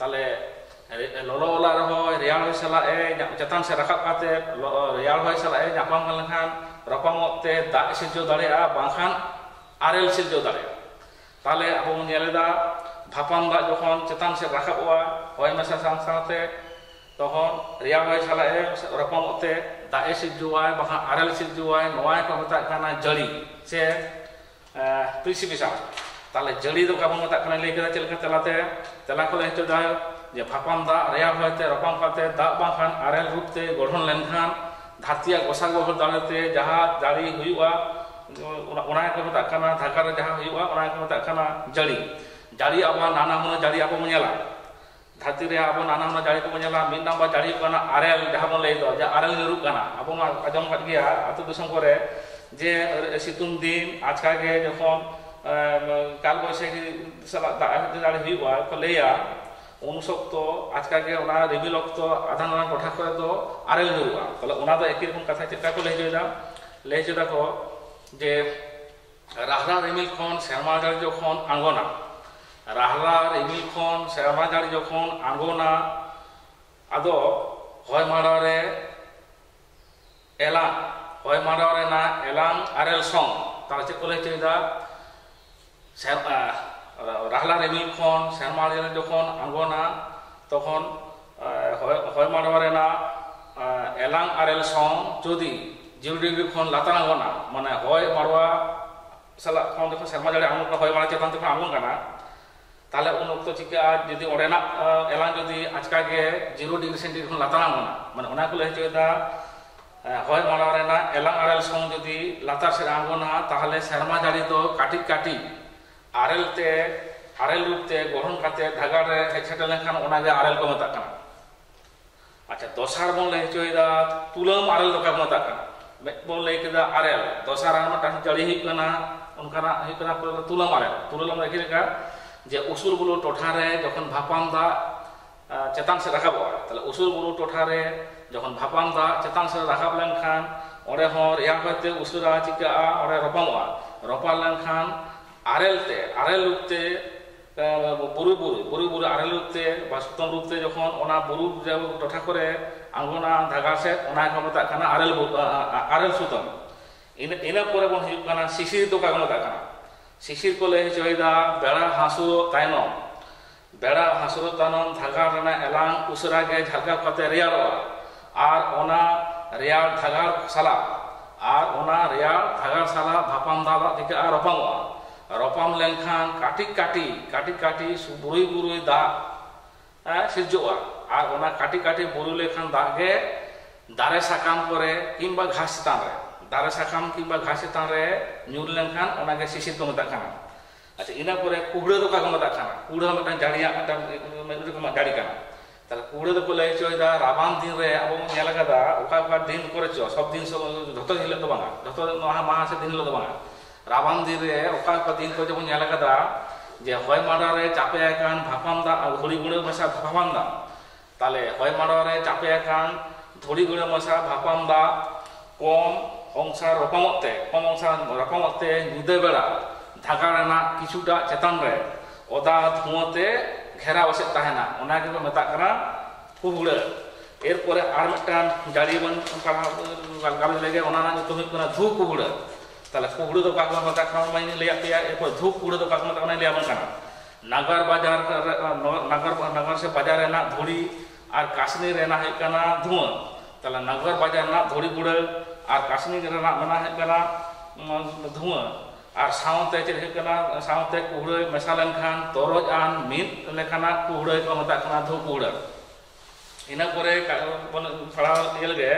ᱛᱟᱦᱞᱮ ᱞᱚᱞᱚ ᱚᱞᱟᱜ ᱨᱮᱦᱚᱸ ᱨᱮᱭᱟᱲ ᱦᱚᱭ ᱥᱟᱞᱟᱜ ᱮ ᱪᱮᱛᱟᱱ ᱥᱮ ᱨᱟᱠᱟᱵ ᱠᱟᱛᱮ ᱨᱮᱭᱟᱲ ᱦᱚᱭ ᱥᱟᱞᱟᱜ ᱮ ᱧᱟᱯᱟᱢ ᱞᱮᱱᱠᱷᱟᱱ ᱨᱟᱯᱟᱢᱚᱜ ᱛᱮ ᱫᱟᱜ ᱥᱤᱨᱡᱟᱹᱣ ᱫᱟᱲᱮᱭᱟᱜᱼᱟ ᱵᱟᱝᱠᱷᱟᱱ ᱟᱨᱮᱞ ᱥᱤᱨᱡᱟᱹᱣ ᱫᱟᱲᱮᱭᱟᱜᱼᱟ ᱛᱟᱦᱚᱞᱮ ᱟᱵᱚ ᱵᱚᱱ ᱧᱮᱞ ᱮᱫᱟ ᱵᱷᱟᱯᱟᱱ ᱫᱟᱜ ᱡᱚᱠᱷᱚᱱ ᱪᱮᱛᱟᱱ ᱥᱮᱫ ᱨᱟᱠᱟᱵᱚᱜᱼᱟ ᱦᱚᱭ ᱢᱮᱥᱟ ᱥᱟᱶ ᱥᱟᱶᱛᱮ ᱛᱚᱠᱷᱚᱱ ᱨᱮᱭᱟᱲ ᱦᱚᱭ ᱥᱟᱞᱟᱜ ᱮ ᱨᱚᱯᱚᱢᱚᱜ ᱛᱮ ᱫᱟᱜ ᱮ ᱥᱤᱨᱡᱟᱹᱣᱟᱭ ᱵᱟᱠᱷᱟᱱ ᱟᱨᱮᱞ ᱥᱤᱨᱡᱟᱹᱣᱟᱭ ᱱᱚᱣᱟ ᱠᱚ ᱢᱮᱛᱟᱜ ᱠᱟᱱᱟ ᱡᱟᱹᱲᱤ ᱥᱮ ᱯᱨᱤᱥᱤᱯᱤᱥᱟ ᱛᱟᱦᱚᱞᱮ ᱡᱟᱹᱲᱤ ᱫᱚ ᱵᱟᱵᱚᱱ ᱢᱮᱛᱟᱜ ᱠᱟᱱᱟ ᱞᱟᱹᱭ ᱠᱮᱫᱟ ᱪᱮᱫ ᱞᱮᱠᱟ ᱛᱮᱞᱟᱛᱮ ᱛᱮᱞᱟ ᱠᱚ ᱞᱟᱹᱭ ᱦᱚᱪᱚᱭᱮᱫᱟ ᱡᱮ ᱵᱷᱟᱯᱟᱱ ᱫᱟᱜ ᱨᱮᱭᱟᱲ ᱦᱚᱭᱛᱮ ᱨᱚᱯᱚᱢ ᱠᱟᱛᱮ ᱫᱟᱜ ᱵᱟᱝᱠᱷᱟন ᱟᱨᱮᱞ ᱨᱩᱯᱛᱮ ᱜᱚᱲᱦᱚᱱ ᱞᱮᱱᱠᱷᱟᱱ ᱫᱷᱟᱹᱨᱛᱤᱭᱟᱜ ᱜᱚᱥᱟᱜᱚᱦᱚᱨ ᱫᱟᱲᱮᱛᱮ ᱡᱟᱦᱟᱸ ᱫᱟᱲᱮ ᱦᱩᱭᱩᱜᱼᱟ ᱚᱱᱟ ᱠᱚ ᱢᱮᱛᱟᱜ ᱠᱟᱱᱟ ᱫᱷᱟᱠᱟ ᱨᱮ ᱡᱟᱦᱟᱸ ᱦᱩᱭᱩᱜᱼᱟ ᱚᱱᱟ ᱠᱚ ᱢᱮᱛᱟᱜ ᱠᱟᱱᱟ ᱡᱟᱹᱲᱤ ᱡᱟᱹᱲᱤ ᱟᱵᱚ ᱱᱟᱱᱟ ᱦᱩᱱᱟᱹᱨ ᱡᱟᱹᱲᱤ ᱟᱵᱚ ᱵᱚᱱ ᱧᱮᱞᱟ ᱫᱷᱟᱹᱨᱛᱤ ᱨᱮ ᱟᱵᱚ ᱱᱟᱱᱟ ᱦᱩᱱᱟᱹᱨ ᱡᱟᱹᱲᱤ ᱠᱚᱵᱚᱱ ᱧᱮᱞᱟ ᱢᱤᱫ ᱱᱟᱢᱵᱟᱨ ᱡᱟᱹᱲᱤ ᱦᱩᱭᱩᱜ ᱠᱟᱱᱟ ᱟᱨᱮᱞ ᱡᱟᱦᱟᱸ ᱵᱚᱱ ᱞᱟᱹᱭ ᱫᱚ ᱡᱮ ᱟᱨᱮᱞ ᱧᱩᱨᱩᱜ ᱠᱟᱱᱟ ᱟᱵᱚ ᱢᱟ ᱟᱸᱡᱚᱢ ᱠᱟᱫ ᱜᱮᱭᱟ ᱟᱹᱛᱩ ᱫᱤᱥᱚᱢ ᱠᱚᱨᱮ ᱡᱮ ᱥᱤᱛᱩᱝ ᱫᱤᱱ ᱟᱪᱠᱟ ᱜᱮ ᱡᱚᱠᱷᱚᱱ ᱠᱟᱞ ᱵᱚᱭᱥᱟᱠᱷᱤ ᱥᱟᱞᱟᱜ ᱫᱟᱜ ᱡᱟᱹᱲᱤ ᱦᱩᱭᱩᱜᱼᱟ ᱠᱚ ᱞᱟᱹᱭᱟ ᱩᱱ ᱥᱚᱠᱛᱚ ᱟᱪᱠᱟ ᱜᱮ ᱚᱱᱟ ᱨᱤᱢᱤᱞ ᱚᱠᱛᱚ ᱟᱫᱷᱟᱱ ᱟᱫᱷᱟᱱ ᱴᱚᱴᱷᱟ ᱠᱚᱨᱮ ᱫᱚ ᱟᱨᱮᱞ ᱧᱩᱨᱩᱜᱼᱟ ᱛᱟᱦᱞᱮ ᱚᱱᱟ ᱫᱚ ᱮᱠᱤ ᱨᱚᱠᱚᱢ ᱠᱟᱛᱷᱟ ᱪᱮᱫ ᱞᱮᱠᱟ যে রাহরা রেমিল খন শ্যামাজারি যখন আঙ্গনা। রাহরা রেমিল খন শ্যামাজারি যখন আঙ্গনা, আদ হয় মাড়ারে এলান হয় মাড়ারে না এলান আর এল সং। তার চেয়ে কলে চেয়েদা রাহলা রেমিল খন শ্যামাজারি যখন আঙ্গনা, তখন হয় মাড়ারে না এলাং আর এল সং যদি ᱡᱤᱢ ᱰᱤᱝᱨᱤ ᱠᱷᱚᱱ ᱞᱟᱛᱟᱨ ᱟᱬᱜᱚᱱᱟ ᱢᱟᱱᱮ ᱦᱚᱭ ᱢᱟᱨᱣᱟ ᱥᱟᱞᱟᱜ ᱠᱷᱚᱱ ᱡᱚᱠᱷᱚᱱ ᱥᱮᱨᱢᱟ ᱡᱟᱹᱲᱤ ᱟᱬᱜᱚᱱ ᱠᱟᱱᱟ ᱦᱚᱭ ᱢᱟᱨᱣᱟ ᱪᱮᱛᱟᱱ ᱛᱮᱠᱷᱚᱱ ᱟᱬᱜᱚᱱ ᱠᱟᱱᱟ ᱛᱟᱦᱞᱮ ᱩᱱ ᱚᱠᱛᱚ ᱪᱤᱠᱟᱹᱜᱼᱟ ᱡᱩᱫᱤ ᱚᱸᱰᱮᱱᱟᱜ ᱮᱞᱟᱝ ᱡᱩᱫᱤ ᱟᱪᱠᱟᱜᱮ ᱡᱤᱨᱳ ᱰᱤᱜᱽᱨᱤ ᱥᱮᱱᱴᱤᱜᱨᱮᱰ ᱠᱷᱚᱱ ᱞᱟᱛᱟᱨ ᱟᱬᱜᱚᱱᱟ ᱢᱟᱱᱮ ᱚᱱᱟ ᱠᱚ ᱞᱟᱹᱭ ᱦᱚᱪᱚᱭᱮᱫᱟ ᱦᱚᱭ ᱢᱟᱨᱣᱟ ᱨᱮᱱᱟᱜ ᱮᱞᱟᱝ ᱟᱨᱮᱞ ᱥᱚᱝ ᱡᱩᱫᱤ ᱞᱟᱛᱟᱨ ᱥᱮᱫ ᱟᱬᱜᱚᱱᱟ ᱛᱟᱦᱞᱮ ᱥᱮᱨᱢᱟ ᱡᱟᱹᱲᱤ ᱫᱚ ᱠᱟᱹᱴᱤᱡ ᱠᱟᱹᱴᱤᱡ ᱟᱨᱮᱞ ᱛᱮ ᱟᱨᱮᱞ ᱨᱩᱯᱛᱮ ᱜᱚᱲᱦᱚᱱ ᱠᱟᱛᱮ ᱫᱷᱟᱜᱟᱲ ᱨᱮ ᱦᱮᱡ ᱥᱮᱴᱮᱨ ᱞᱮᱱᱠᱷᱟᱱ ᱚᱱᱟᱜᱮ ᱟᱨᱮᱞ ᱠᱚ ᱢᱮᱛᱟᱜ ᱠᱟᱱᱟ ᱟᱪᱪᱷᱟ ᱫᱚᱥᱟᱨ ᱵᱚᱱ ᱞᱟᱹᱭ ᱦᱚᱪᱚᱭᱮᱫᱟ ᱛᱩᱞᱟᱹᱢ ᱟᱨᱮᱞ ᱫᱚᱠᱟ ᱠᱚ ᱢᱮᱛᱟᱜ ᱠᱟᱱᱟ boleh kita arel dosa rama tah jali hikana onkana hikana pula tulam arel tulam rekhi ka যে উসুলগুলো টোঠারে যখন ভাপান দা চেতান সে রাখাবো তাহলে উসুলগুলো টোঠারে যখন ভাপান দা চেতান সে রাখাব লেনখান ওরে হর ইয়া হতে উসুরা চিকা ওরে রপামোয়া রপা লেনখান আরেলতে আরেল রূপতে বুড়ি বুড়ি বুড়ি বুড়ি আড়ে বা সুতন রূপতে যখন ওনা বুড়ু টঠা করে, আঙ্গনা ধাগা সে ওনা কামতা কানা আড়েল আড়েল সুতন। এনে পরে বন হিজুক কানা শিশির দোকা কামতা কানা শিশির কলে হিজুইদা বেড়া হাসু তাইন। বেড়া হাসুর তানন ধাগা রানা এলাং, উসরা গে ঝালকা কাতে রেয়ার আর ওনা রেয়ার ধাগার সালা। আর ওনা রেয়ার ধাগার সালা ভাপাম দাদা থেকে আর রপামা ᱨᱚᱯᱟᱢ ᱞᱮᱱᱠᱷᱟᱱ ᱠᱟᱹᱴᱤᱡ ᱠᱟᱹᱴᱤᱡ ᱠᱟᱹᱴᱤᱡ ᱠᱟᱹᱴᱤᱡ ᱵᱩᱨᱩᱭ ᱵᱩᱨᱩᱭ ᱫᱟᱜ ᱥᱤᱨᱡᱟᱹᱜᱼᱟ ᱟᱨ ᱚᱱᱟ ᱠᱟᱹᱴᱤᱡ ᱠᱟᱹᱴᱤᱡ ᱵᱩᱨᱩ ᱞᱮᱠᱷᱟᱱ ᱫᱟᱜ ᱜᱮ ᱫᱟᱨᱮ ᱥᱟᱠᱟᱢ ᱠᱚᱨᱮ ᱠᱤᱝᱵᱟ ᱜᱷᱟᱥ ᱪᱮᱛᱟᱱ ᱨᱮ ᱫᱟᱨᱮ ᱥᱟᱠᱟᱢ ᱠᱤᱝᱵᱟ ᱜᱷᱟᱥ ᱪᱮᱛᱟᱱ ᱨᱮ ᱧᱩᱨ ᱞᱮᱱᱠᱷᱟᱱ ᱚᱱᱟᱜᱮ ᱥᱤᱥᱤᱨ ᱠᱚ ᱢᱮᱛᱟᱜ ᱠᱟᱱᱟ ᱟᱪᱪᱷᱟ ᱤᱱᱟᱹ ᱯᱚᱨᱮ ᱠᱩᱲᱟᱹ ᱫᱚ ᱚᱠᱟ ᱠᱚ ᱢᱮᱛᱟᱜ ᱠᱟᱱᱟ ᱠᱩᱲᱟᱹ ᱦᱚᱸ ᱢᱤᱫᱴᱟᱝ ᱡᱟᱹᱲᱤᱭᱟᱜ ᱢᱤᱫᱴᱟᱝ ᱨᱚᱠᱚᱢᱟᱜ ᱡᱟᱹᱲᱤ ᱠᱟᱱᱟ ᱛᱟᱦᱚᱞᱮ ᱠᱩᱲᱟᱹ ᱫᱚᱠᱚ ᱞᱟᱹᱭ ᱦᱚᱪᱚᱭᱮᱫᱟ ᱨᱟᱵᱟᱝ ᱫᱤᱱ ᱨᱮ ᱟᱵᱚ ᱵᱚᱱ ᱧᱮᱞ ᱟᱠᱟᱫᱟ ᱚᱠᱟ ᱚᱠᱟ ᱫᱤᱱ ᱠᱚᱨᱮ ᱪᱚ ᱥᱚᱵ ᱫᱤᱱ ᱡᱷᱚᱛᱚ ᱦᱤᱞᱳᱜ ᱫᱚ ᱵᱟᱝᱟ ᱡᱷᱚᱛᱚ ᱱᱚᱣᱟ ᱢᱟᱦᱟ ᱥᱮ ᱫᱤᱱ ᱦᱤᱞᱳᱜ ᱫᱚ ᱵᱟᱝᱟ ᱨᱟᱵᱟᱱᱫᱤᱨᱮ ᱚᱠᱟ ᱠᱚ ᱫᱤᱱ ᱠᱚ ᱡᱮᱵᱚᱱ ᱧᱮᱞ ᱟᱠᱟᱫᱟ ᱡᱮ ᱦᱚᱭ ᱢᱟᱰᱟᱨᱮ ᱪᱟᱯᱮ ᱟᱠᱟᱱ ᱵᱷᱟᱯᱟᱢ ᱫᱟᱜ ᱟᱨ ᱫᱷᱩᱲᱤ ᱜᱩᱲᱟᱹ ᱢᱮᱥᱟ ᱵᱷᱟᱯᱟᱢ ᱫᱟᱜ ᱛᱟᱦᱞᱮ ᱦᱚᱭ ᱢᱟᱰᱟᱨᱮ ᱪᱟᱯᱮ ᱟᱠᱟᱱ ᱫᱷᱩᱲᱤ ᱜᱩᱲᱟᱹ ᱢᱮᱥᱟ ᱵᱷᱟᱯᱟᱢ ᱫᱟᱜ ᱠᱚᱢ ᱚᱝᱥᱟ ᱨᱚᱠᱚᱢᱚᱜ ᱛᱮ ᱠᱚᱢ ᱚᱝᱥᱟ ᱨᱚᱠᱚᱢᱚᱜ ᱛᱮ ᱧᱤᱫᱟᱹ ᱵᱮᱲᱟ ᱫᱷᱟᱜᱟ ᱨᱮᱱᱟᱜ ᱠᱤᱪᱷᱩᱴᱟ ᱪᱮᱛᱟᱱ ᱨᱮ ᱚᱫᱟ ᱫᱷᱩᱸᱣᱟᱹᱛᱮ ᱜᱷᱮᱨᱟᱣ ᱮᱥᱮᱫ ᱛᱟᱦᱮᱱᱟ ᱚᱱᱟ ᱜᱮᱠᱚ ᱢᱮᱛᱟᱜ ᱠᱟᱱᱟ ᱯᱷᱩᱵᱲᱟᱹ ᱮᱨᱯᱚᱨᱮ ᱟᱨ ᱢᱤᱫᱴᱟᱱ ᱡᱟᱹᱲᱤ ᱵᱚᱱ ᱜᱟᱞᱚᱪ ᱞᱮᱜᱮ ᱚᱱᱟ ᱨᱮᱱᱟᱜ ᱧᱩᱛᱩᱢ ᱦᱩᱭᱩᱜ ᱠᱟᱱᱟ ᱫᱷᱩ ᱠᱩᱵᱲᱟᱹ তাহলে কুকুড় তো কাকু নকা খাও মাই লিয়া এরপর ধূপ কুকুড় তো কাকু কাকনা লিয়া বল কানা নাগার বাজার, নাগার নাগার সে বাজার রেনা ধুড়ি আর কাশ্মী রেনা হয় কানা ধুঁয়া। তাহলে নাগার বাজার না ধুড়ি গুড়া আর কাশ্মী রেনা মনা হয় কানা ধুঁয়া। আর সাঁওতে চেয়ে হয় কানা সাঁওতে কুকুড় মেশা লেনখান তরজ আন মিট লেখানা কুকুড় কো মতা কানা ধূপ কুকুড় ইনা করে পড়া লিয়ে লগে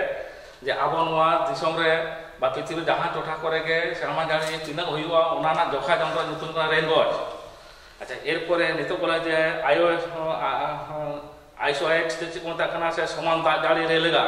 যে আবো নোয়া দিশম রে ᱵᱟ ᱯᱨᱤᱛᱷᱤᱵᱤ ᱡᱟᱦᱟᱸ ᱴᱚᱴᱷᱟ ᱠᱚᱨᱮ ᱜᱮ ᱥᱮᱨᱢᱟ ᱡᱟᱹᱲᱤ ᱛᱤᱱᱟᱹᱜ ᱦᱩᱭᱩᱜᱼᱟ ᱚᱱᱟ ᱨᱮᱱᱟᱜ ᱡᱚᱠᱷᱟ ᱡᱚᱱᱛᱨᱚ ᱧᱩᱛᱩᱢ ᱠᱟᱱᱟ ᱨᱮᱱ ᱜᱚᱡ ᱟᱪᱪᱷᱟ ᱮᱨᱯᱚᱨᱮ ᱱᱤᱛᱚᱜ ᱵᱚᱞᱮ ᱡᱮ ᱟᱭᱳ আইসোআইট ᱪᱮᱫ ᱠᱚ ᱢᱮᱛᱟᱜ ᱠᱟᱱᱟ ᱥᱮ ᱥᱚᱢᱟᱱ ᱫᱟᱜ ᱡᱟᱹᱲᱤ ᱨᱮ ᱞᱮᱜᱟ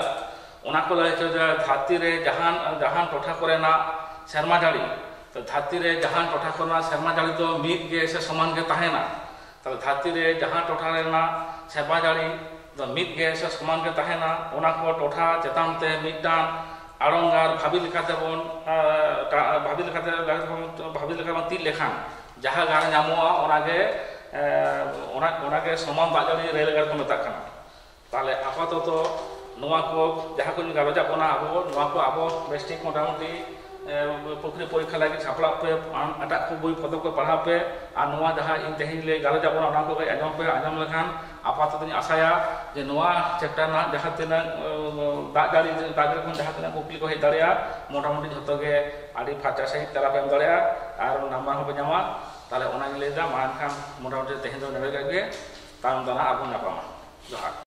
ᱚᱱᱟ ᱠᱚ ᱞᱟᱹᱭ ᱦᱚᱪᱚ ᱡᱮ ᱫᱷᱟᱹᱨᱛᱤ ᱨᱮ ᱡᱟᱦᱟᱱ ᱡᱟᱦᱟᱱ ᱴᱚᱴᱷᱟ ᱠᱚᱨᱮᱱᱟᱜ ᱥᱮᱨᱢᱟ ᱡᱟᱹᱲᱤ ᱛᱚ ᱫᱷᱟᱹᱨᱛᱤ ᱨᱮ ᱡᱟᱦᱟᱱ ᱴᱚᱴᱷᱟ ᱠᱚᱨᱮᱱᱟᱜ ᱥᱮᱨᱢᱟ ᱡᱟᱹᱲᱤ ᱫᱚ ᱢᱤᱫ ᱜᱮ ᱥᱮ ᱥᱚᱢᱟᱱ ᱜᱮ ᱛᱟᱦᱮᱱᱟ তাহলে ধারতি রে যাহা টোঠা রেনা সেবা জাড়ি ᱫᱚ ᱢᱤᱫ ᱜᱮ ᱥᱮ ᱥᱚᱢᱟᱱ ᱜᱮ ᱛᱟᱦᱮᱱᱟ ᱚᱱᱟ ᱠᱚ ᱴᱚᱴᱷᱟ ᱪᱮᱛᱟᱱ ᱛᱮ ᱢᱤᱫᱴᱟᱝ আড়ঙ্গার ভাবি লেখাতে বন ভাবি লেখাতে ভাবি লেখা বন তিল লেখান যাহা গান ᱧᱟᱢᱚᱜᱼᱟ ᱚᱱᱟᱜᱮ ᱚᱱᱟ ᱚᱱᱟᱜᱮ ᱥᱚᱢᱟᱱ ᱫᱟᱜ ᱡᱟᱹᱲᱤ ᱨᱮᱞ ᱜᱟᱲ ᱠᱚ ᱢᱮᱛᱟᱜ ᱠᱟᱱᱟ তাহলে আপাতত নোয়া কো যাহা কো গালোজা বনা আবো নোয়া কো আবো বেস্টিক পুকুরি পরীক্ষা লাগি ছাপড়া পে কো বই পদক পড়া পে আর যাহা ইন তেহিন লে গালোজা বনা ওনা কো আজম পে আজম লেখান আপাতত আশায়া যে চ্যাপ্টার না যাহা তিনা দাগ জাড়ি দাগ রেখন যাহা তিনা কুকলি হে দাড়িয়া মোটামুটি ঝত গে আডি ফাচা সহি তেলা পে দাড়িয়া আর নাম্বার হবে জামা তাহলে ওনা লে দা মান খান মোটামুটি তেহিন নেবে গে তাম দানা আবু নাপামা জহার